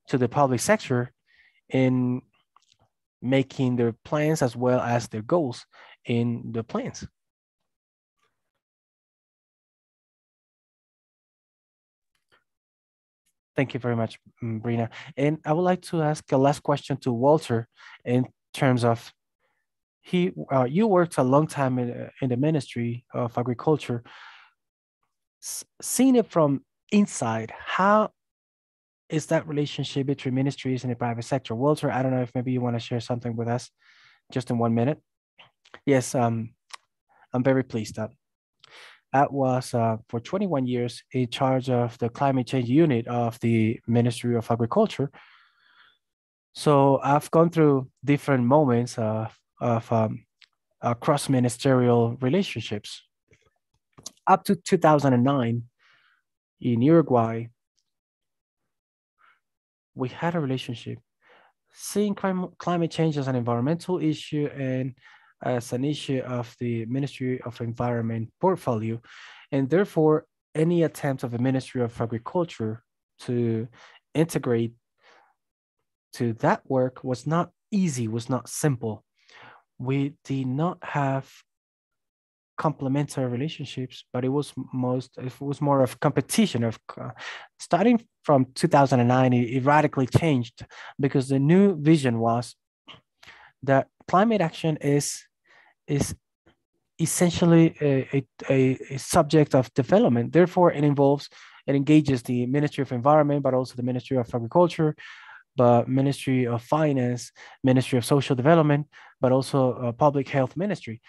to the public sector in making their plans as well as their goals in the plans. Thank you very much, mm, Brina. And I would like to ask a last question to Walter in terms of he uh, you worked a long time in, in the ministry of agriculture S seeing it from inside how is that relationship between ministries and the private sector? Walter i don't know if maybe you want to share something with us just in one minute. Yes um, i'm very pleased that that was uh, for 21 years in charge of the climate change unit of the ministry of agriculture. So i've gone through different moments of of um, uh, cross ministerial relationships. Up to 2009, in Uruguay, we had a relationship, seeing climate change as an environmental issue and as an issue of the Ministry of Environment portfolio. And therefore, any attempt of the Ministry of Agriculture to integrate to that work was not easy, was not simple we did not have complementary relationships, but it was most it was more of competition. Of uh, starting from 2009, it, radically changed because the new vision was that climate action is is essentially a, a, a, subject of development. Therefore, it involves it engages the Ministry of Environment, but also the Ministry of Agriculture, but Ministry of Finance, Ministry of Social Development, but also uh, Public Health Ministry,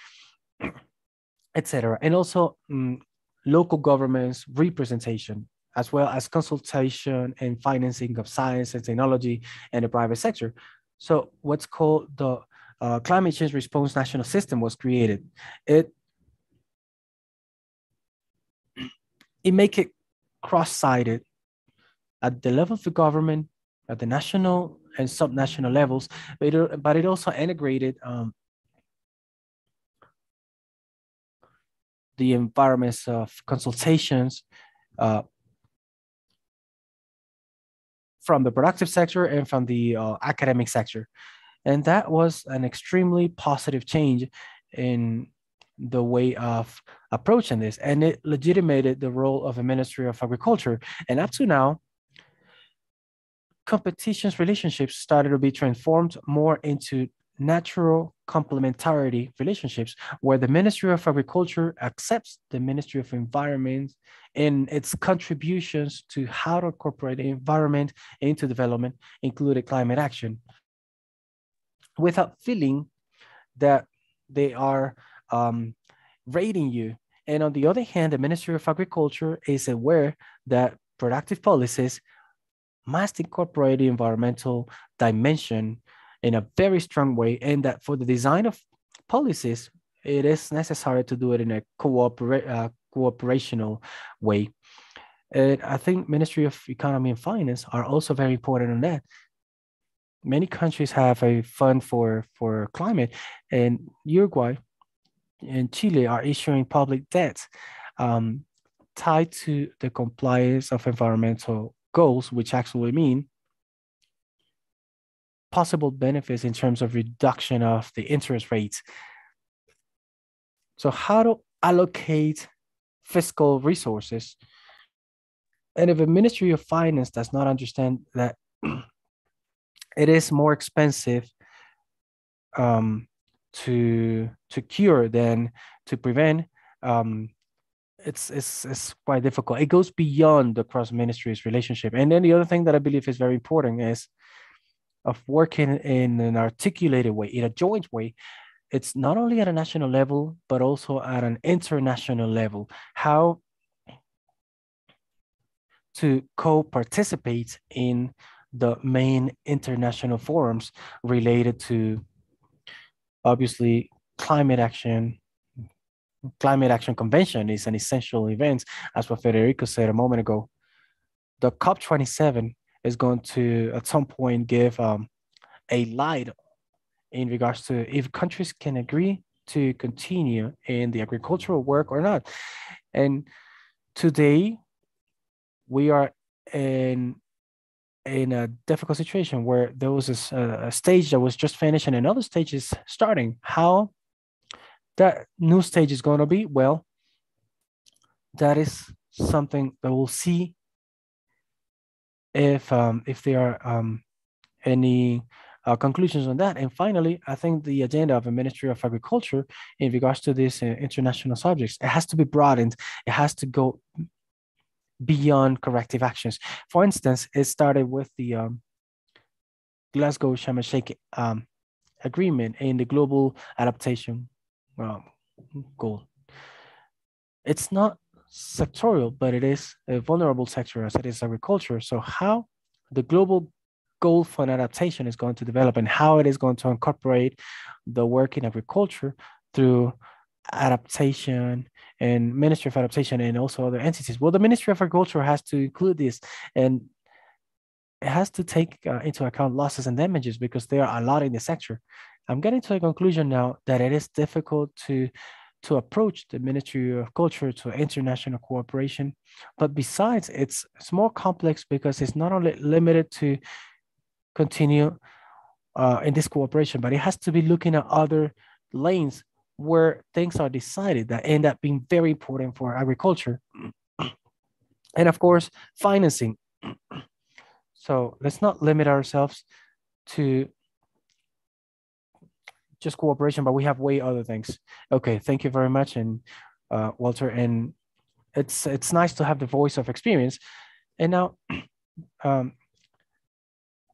etc. And also um, local governments representation, as well as consultation and financing of science and technology and the private sector. So what's called the uh, climate change response national system was created. It it make it cross-sided at the level of the government, at the national and subnational levels, but it, but it also integrated um, the environments of consultations uh, from the productive sector and from the uh, academic sector. And that was an extremely positive change in the way of approaching this. And it legitimated the role of a Ministry of Agriculture. And up to now, competitions relationships started to be transformed more into natural complementarity relationships where the Ministry of Agriculture accepts the Ministry of Environment in its contributions to how to incorporate the environment into development, including climate action, without feeling that they are um, rating you. And on the other hand, the Ministry of Agriculture is aware that productive policies must incorporate the environmental dimension in a very strong way, and that for the design of policies, it is necessary to do it in a coopera- uh, cooperational way. And I think Ministry of Economy and Finance are also very important on that. Many countries have a fund for, for climate, and Uruguay and Chile are issuing public debt um, tied to the compliance of environmental goals, which actually mean possible benefits in terms of reduction of the interest rates. So how to allocate fiscal resources. And if a Ministry of Finance does not understand that it is more expensive um, to to cure than to prevent, um, it's, it's it's quite difficult. It goes beyond the cross ministries relationship. And then the other thing that I believe is very important is of working in an articulated way, in a joint way. It's not only at a national level, but also at an international level. How to co-participate in the main international forums related to obviously climate action climate action convention is an essential event as what federico said a moment ago the cop27 is going to at some point give um, a light in regards to if countries can agree to continue in the agricultural work or not and today we are in in a difficult situation where there was a, a stage that was just finished and another stage is starting. How that new stage is going to be? Well, that is something that we'll see if um, if there are um, any uh, conclusions on that. And finally, I think the agenda of the Ministry of Agriculture in regards to these uh, international subjects, it has to be broadened. It has to go beyond corrective actions. For instance, it started with the um, Glasgow Sharm el Sheikh um, agreement in the global adaptation um, goal. It's not sectorial, but it is a vulnerable sector as it is agriculture. So how the global goal for adaptation is going to develop and how it is going to incorporate the work in agriculture through adaptation and Ministry of Adaptation and also other entities. Well, the Ministry of Agriculture has to include this and it has to take uh, into account losses and damages because there are a lot in the sector. I'm getting to a conclusion now that it is difficult to to approach the Ministry of Culture to international cooperation. But besides, it's, it's more complex because it's not only limited to continue uh, in this cooperation, but it has to be looking at other lanes where things are decided that end up being very important for agriculture. And of course, financing. So let's not limit ourselves to just cooperation, but we have way other things. Okay, thank you very much, and uh, Walter. And it's it's nice to have the voice of experience. And now, um,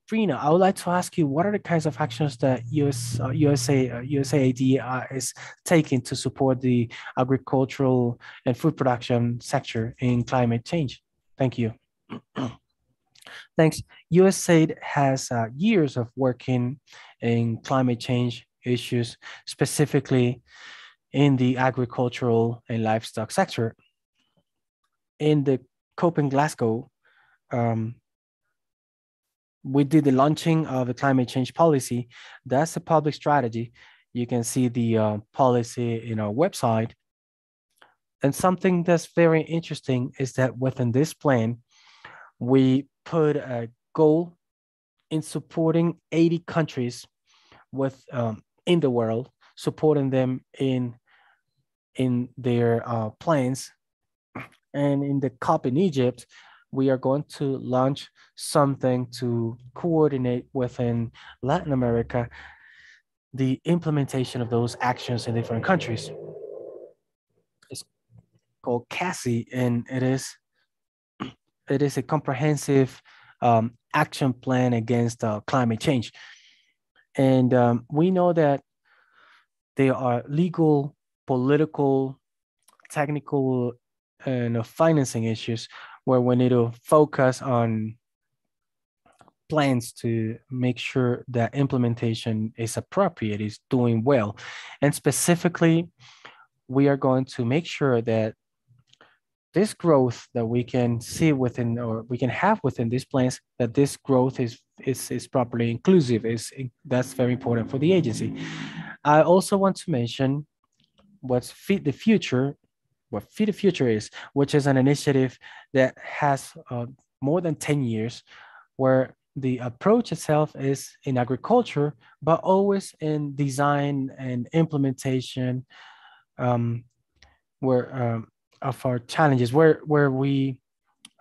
Frina, I would like to ask you, what are the kinds of actions that US, uh, USA, uh, USAID uh, is taking to support the agricultural and food production sector in climate change? Thank you. Thanks. USAID has uh, years of working in climate change issues, specifically in the agricultural and livestock sector. In the COP in Glasgow, um, we did the launching of a climate change policy. That's a public strategy. You can see the uh, policy in our website. And something that's very interesting is that within this plan, we put a goal in supporting 80 countries with um, in the world, supporting them in in their uh, plans. And in the COP in Egypt, we are going to launch something to coordinate within Latin America the implementation of those actions in different countries. It's called CASI, and it is it is a comprehensive um, action plan against uh, climate change. And um, we know that there are legal, political, technical, and uh, financing issues where we need to focus on plans to make sure that implementation is appropriate, is doing well. And specifically, we are going to make sure that this growth that we can see within or we can have within these plans, that this growth is is, is properly inclusive, is that's very important for the agency. I also want to mention what's Feed the Future what Feed the Future is, which is an initiative that has uh, more than 10 years, where the approach itself is in agriculture, but always in design and implementation um, where, um, of our challenges, where, where we,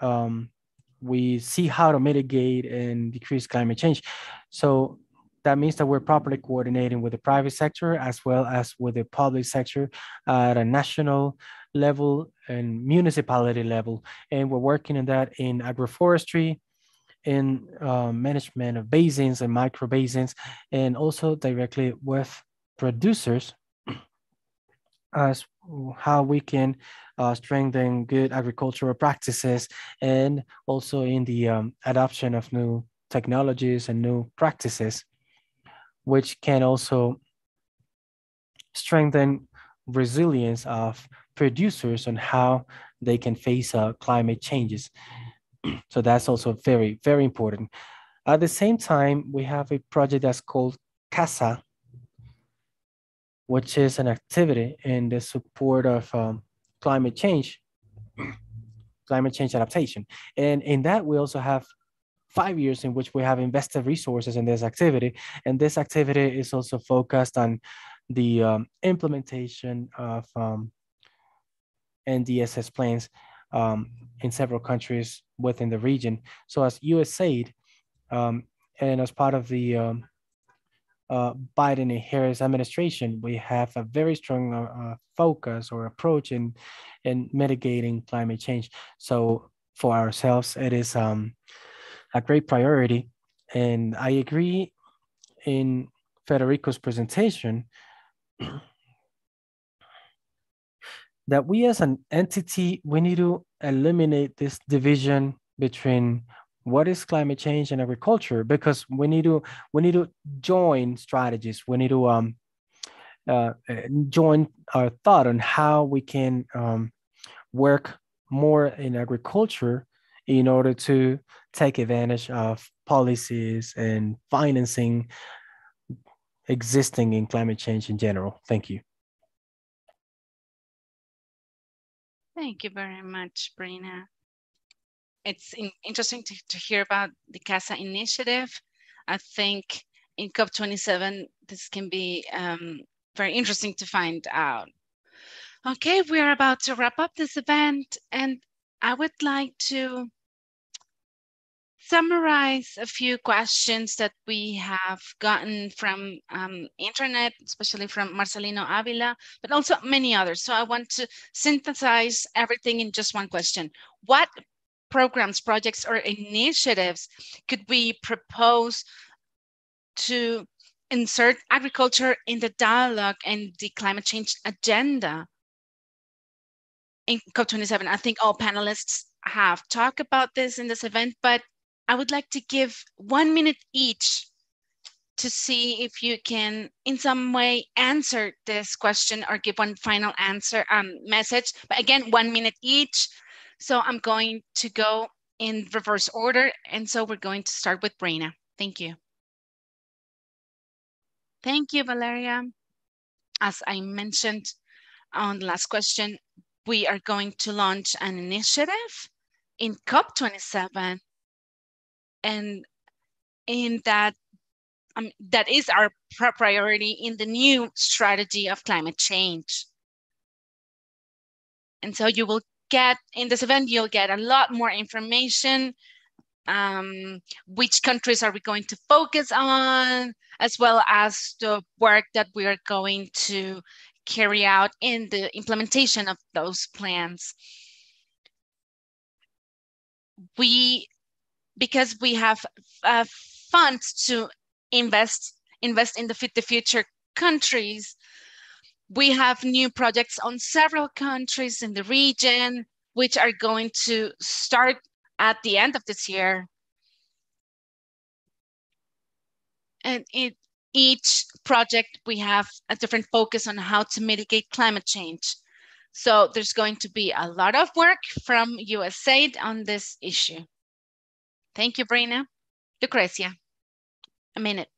um, we see how to mitigate and decrease climate change. So that means that we're properly coordinating with the private sector as well as with the public sector at a national level and municipality level. And we're working on that in agroforestry, in uh, management of basins and micro basins, and also directly with producers as how we can uh, strengthen good agricultural practices and also in the um, adoption of new technologies and new practices which can also strengthen resilience of producers on how they can face uh, climate changes. so that's also very, very important. At the same time, we have a project that's called CASA, which is an activity in the support of um, climate change, climate change adaptation. And in that, we also have five years in which we have invested resources in this activity. And this activity is also focused on the um, implementation of um, NDCs plans um, in several countries within the region. So as USAID, um, and as part of the um, uh, Biden and Harris administration, we have a very strong uh, uh, focus or approach in, in mitigating climate change. So for ourselves, it is um, a great priority. And I agree in Federico's presentation that we as an entity, we need to eliminate this division between what is climate change and agriculture because we need to we need to join strategies we need to um, uh, join our thought on how we can um, work more in agriculture in order to take advantage of policies and financing existing in climate change in general. Thank you. Thank you very much, Brina. It's in, interesting to, to hear about the CASA initiative. I think in COP27, this can be um, very interesting to find out. Okay, we're about to wrap up this event and I would like to summarize a few questions that we have gotten from um, internet, especially from Marcelino Avila, but also many others. So I want to synthesize everything in just one question. What programs, projects, or initiatives could we propose to insert agriculture in the dialogue and the climate change agenda in COP27? I think all panelists have talked about this in this event, but I would like to give one minute each to see if you can in some way answer this question or give one final answer um, message. But again, one minute each. So I'm going to go in reverse order. And so we're going to start with Brina. Thank you. Thank you, Valeria. As I mentioned on the last question, we are going to launch an initiative in COP27. And in that, um, that is our priority in the new strategy of climate change. And so you will get in this event, you'll get a lot more information. Um, which countries are we going to focus on, as well as the work that we are going to carry out in the implementation of those plans. We, because we have uh, funds to invest invest in the Feed the Future countries, we have new projects on several countries in the region, which are going to start at the end of this year. And in each project, we have a different focus on how to mitigate climate change. So there's going to be a lot of work from USAID on this issue. Thank you, Brina. Lucrecia, a minute.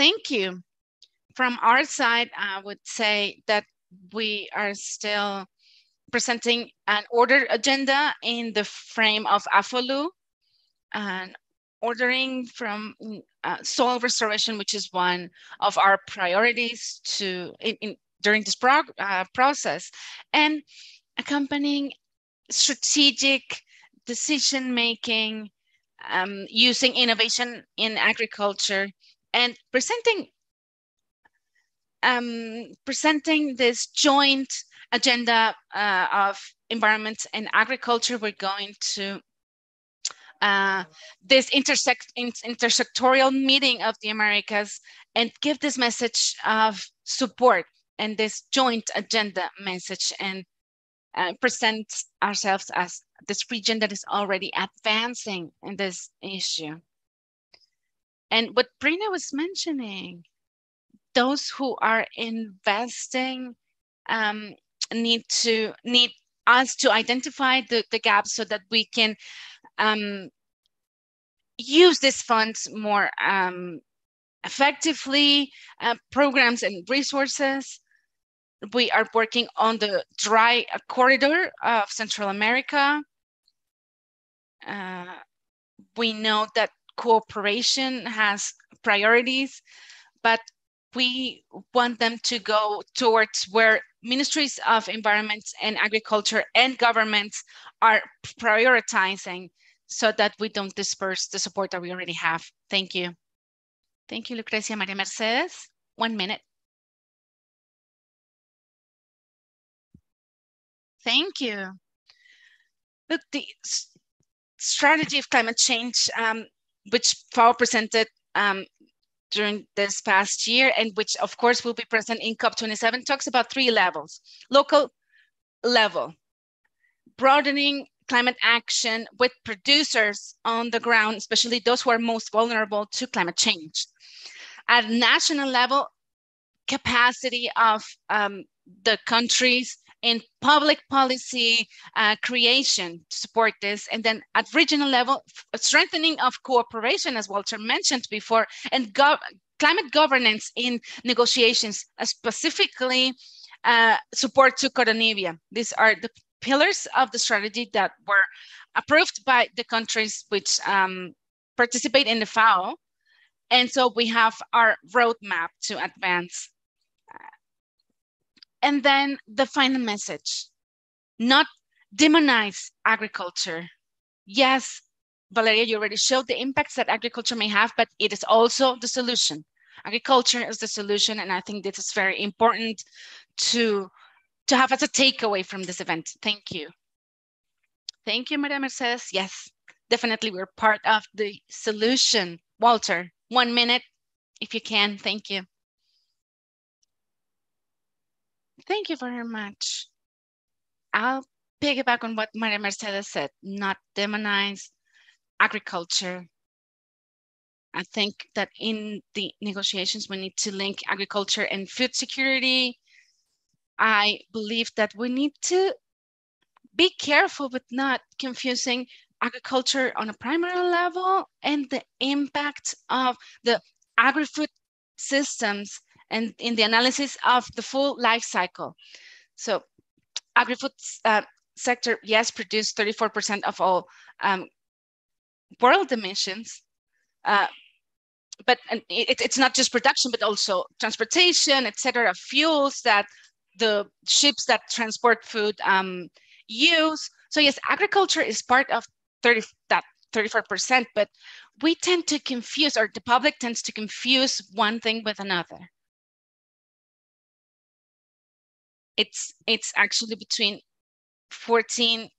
Thank you. From our side, I would say that we are still presenting an order agenda in the frame of AFOLU and ordering from uh, soil restoration, which is one of our priorities to in, in during this prog uh, process, and accompanying strategic decision making um, using innovation in agriculture and presenting um, presenting this joint agenda uh, of environment and agriculture, we're going to uh, this intersect intersectorial meeting of the Americas and give this message of support and this joint agenda message and uh, present ourselves as this region that is already advancing in this issue. And what Brina was mentioning, those who are investing um, need to need us to identify the, the gaps so that we can um, use these funds more um, effectively, uh, programs and resources. We are working on the dry corridor of Central America. Uh, we know that cooperation has priorities, but we want them to go towards where ministries of environment and agriculture and governments are prioritizing so that we don't disperse the support that we already have. Thank you. Thank you, Lucrecia Maria Mercedes. One minute. Thank you. Look, the strategy of climate change um, which FAO presented um, during this past year and which of course will be present in COP27 talks about three levels. Local level, broadening climate action with producers on the ground, especially those who are most vulnerable to climate change. At national level, capacity of um, the countries in public policy uh, creation to support this. And then at regional level, strengthening of cooperation, as Walter mentioned before, and gov climate governance in negotiations, uh, specifically uh, support to Koronivia. These are the pillars of the strategy that were approved by the countries which um, participate in the FAO. And so we have our roadmap to advance and then the final message not demonize agriculture. Yes, Valeria, you already showed the impacts that agriculture may have, but it is also the solution. Agriculture is the solution, and I think this is very important to, to have as a takeaway from this event. Thank you. Thank you, Maria Mercedes. Yes, definitely we're part of the solution. Walter, one minute, if you can. Thank you. Thank you very much. I'll piggyback on what Maria Mercedes said, not demonize agriculture. I think that in the negotiations, we need to link agriculture and food security. I believe that we need to be careful with not confusing agriculture on a primary level and the impact of the agri-food systems and in the analysis of the full life cycle. So agri-food uh, sector, yes, produced 34% of all um, world emissions, uh, but it, it's not just production, but also transportation, etc., fuels that the ships that transport food um, use. So yes, agriculture is part of 30 that 34%, but we tend to confuse, or the public tends to confuse one thing with another. It's it's actually between 14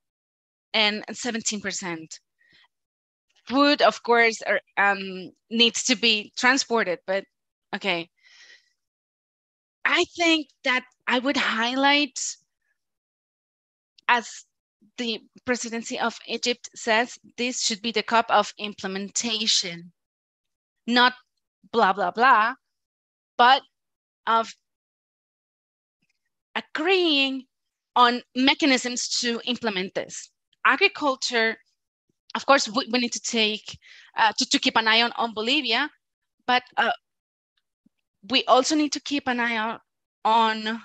and 17%. Food, of course, are, um, needs to be transported, but okay. I think that I would highlight as the presidency of Egypt says this should be the COP of implementation, not blah, blah, blah, but of agreeing on mechanisms to implement this. Agriculture, of course, we, we need to take, uh, to, to keep an eye on, on Koronivia, but uh, we also need to keep an eye out on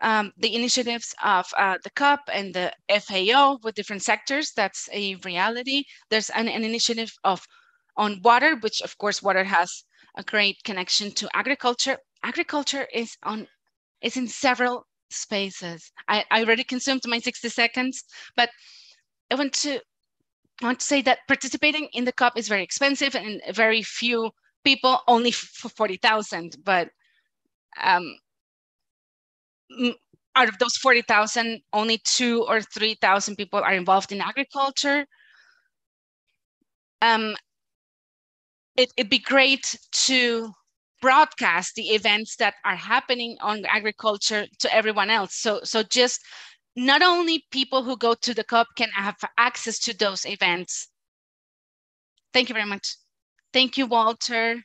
um, the initiatives of uh, the COP and the FAO with different sectors. That's a reality. There's an, an initiative of on water, which of course water has a great connection to agriculture. Agriculture is on is in several spaces. I, I already consumed my 60 seconds, but I want to I want to say that participating in the COP is very expensive and very few people, only for 40,000, but um, out of those 40,000, only two or 3,000 people are involved in agriculture. Um, it, it'd be great to broadcast the events that are happening on agriculture to everyone else. So, so just not only people who go to the COP can have access to those events. Thank you very much. Thank you, Walter.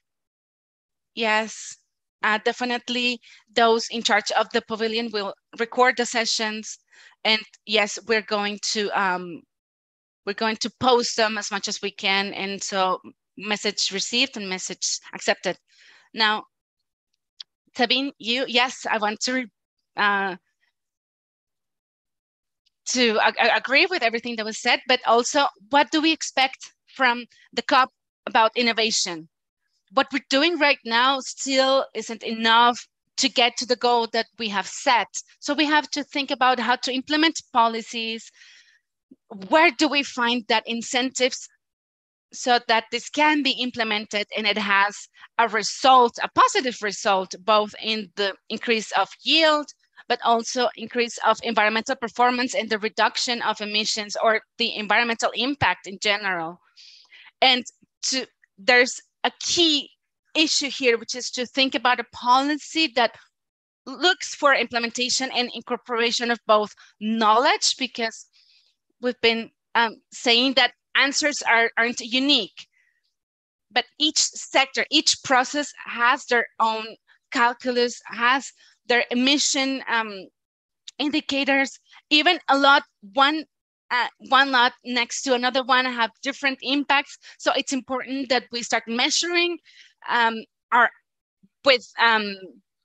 Yes uh, definitely those in charge of the pavilion will record the sessions and yes we're going to um, we're going to post them as much as we can and so message received and message accepted now Sabine, you yes I want to uh, to ag agree with everything that was said but also what do we expect from the COP about innovation what we're doing right now still isn't enough to get to the goal that we have set. So we have to think about how to implement policies. Where do we find that incentives so that this can be implemented and it has a result, a positive result, both in the increase of yield, but also increase of environmental performance and the reduction of emissions or the environmental impact in general. And to there's a key issue here, which is to think about a policy that looks for implementation and incorporation of both knowledge, because we've been um, saying that answers are, aren't unique, but each sector, each process has their own calculus, has their emission um, indicators, even a lot, one uh, one lot next to another one have different impacts. So it's important that we start measuring um, our with um,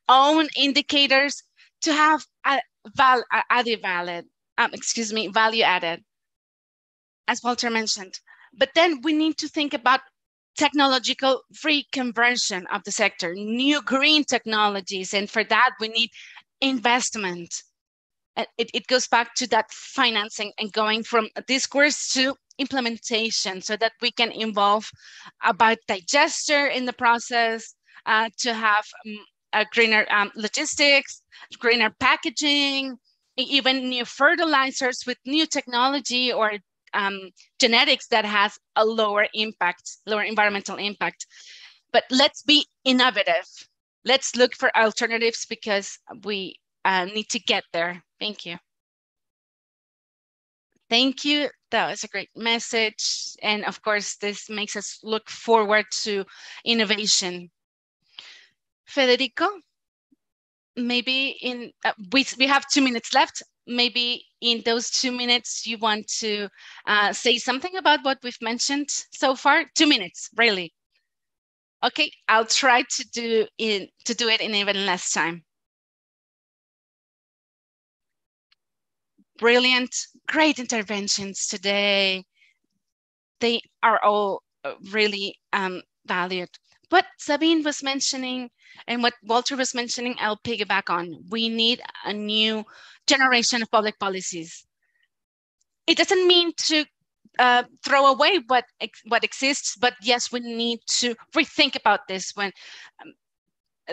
own indicators to have a val added valid, um, excuse me, value added, as Walter mentioned. But then we need to think about technological free conversion of the sector, new green technologies. And for that, we need investment it, it goes back to that financing and going from discourse to implementation so that we can involve a digester in the process uh, to have um, a greener um, logistics, greener packaging, even new fertilizers with new technology or um, genetics that has a lower impact, lower environmental impact. But let's be innovative. Let's look for alternatives because we uh, need to get there. Thank you. Thank you. That was a great message. And of course, this makes us look forward to innovation. Federico, maybe in, uh, we, we have two minutes left. Maybe in those two minutes, you want to uh, say something about what we've mentioned so far? Two minutes, really. Okay, I'll try to do in to do it in even less time. Brilliant, great interventions today. They are all uh, really um, valued. What Sabine was mentioning and what Walter was mentioning, I'll piggyback on. We need a new generation of public policies. It doesn't mean to uh, throw away what what exists, but yes, we need to rethink about this when um,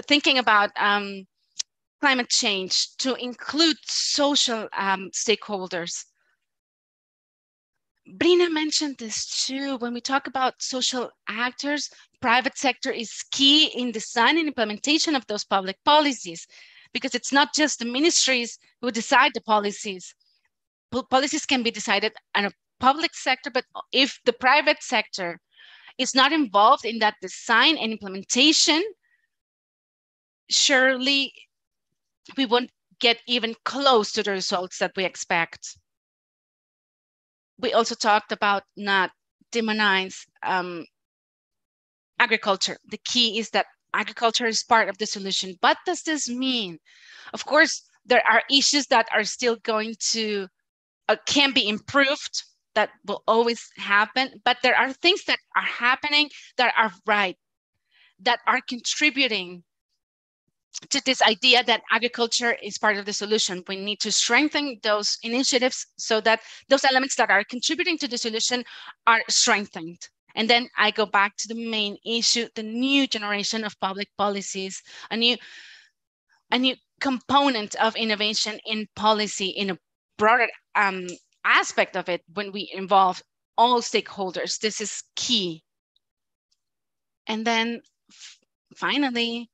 thinking about um, climate change to include social um, stakeholders. Brina mentioned this too. When we talk about social actors, private sector is key in design and implementation of those public policies, because it's not just the ministries who decide the policies. Policies can be decided on a public sector, but if the private sector is not involved in that design and implementation, surely we won't get even close to the results that we expect. We also talked about not demonize um, agriculture. The key is that agriculture is part of the solution. What does this mean? Of course, there are issues that are still going to, uh, can be improved that will always happen, but there are things that are happening that are right, that are contributing to this idea that agriculture is part of the solution. We need to strengthen those initiatives so that those elements that are contributing to the solution are strengthened. And then I go back to the main issue, the new generation of public policies, a new, a new component of innovation in policy in a broader um, aspect of it when we involve all stakeholders. This is key. And then finally,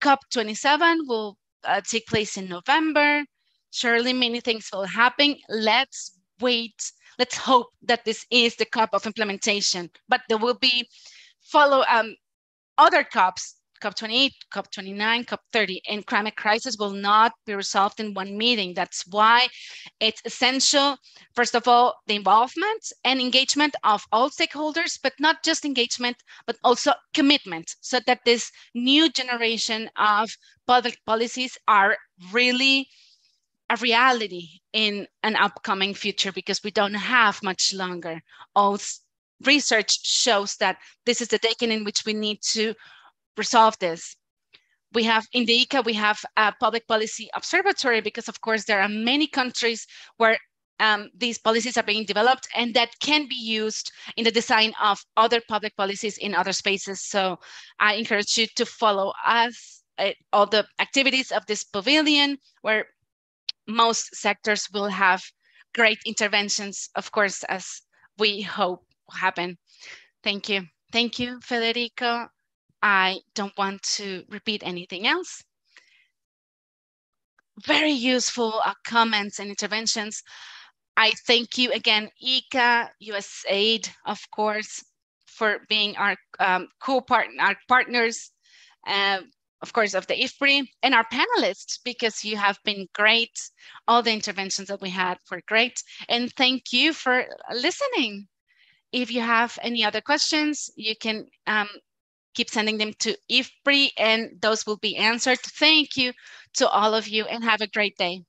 COP27 will uh, take place in November. Surely many things will happen. Let's wait. Let's hope that this is the COP of implementation, but there will be follow um, other COPs COP28, COP29, COP30, and climate crisis will not be resolved in one meeting. That's why it's essential, first of all, the involvement and engagement of all stakeholders, but not just engagement, but also commitment, so that this new generation of public policies are really a reality in an upcoming future because we don't have much longer. All research shows that this is the decade in which we need to resolve this. We have in the IICA, we have a public policy observatory because of course there are many countries where um, these policies are being developed and that can be used in the design of other public policies in other spaces. So I encourage you to follow us, uh, all the activities of this pavilion where most sectors will have great interventions, of course, as we hope happen. Thank you. Thank you, Federico. I don't want to repeat anything else. Very useful uh, comments and interventions. I thank you again, IICA, USAID, of course, for being our um, co-partner, our partners, uh, of course, of the IFPRI, and our panelists, because you have been great. All the interventions that we had were great. And thank you for listening. If you have any other questions, you can um, keep sending them to IFPRI and those will be answered. Thank you to all of you and have a great day.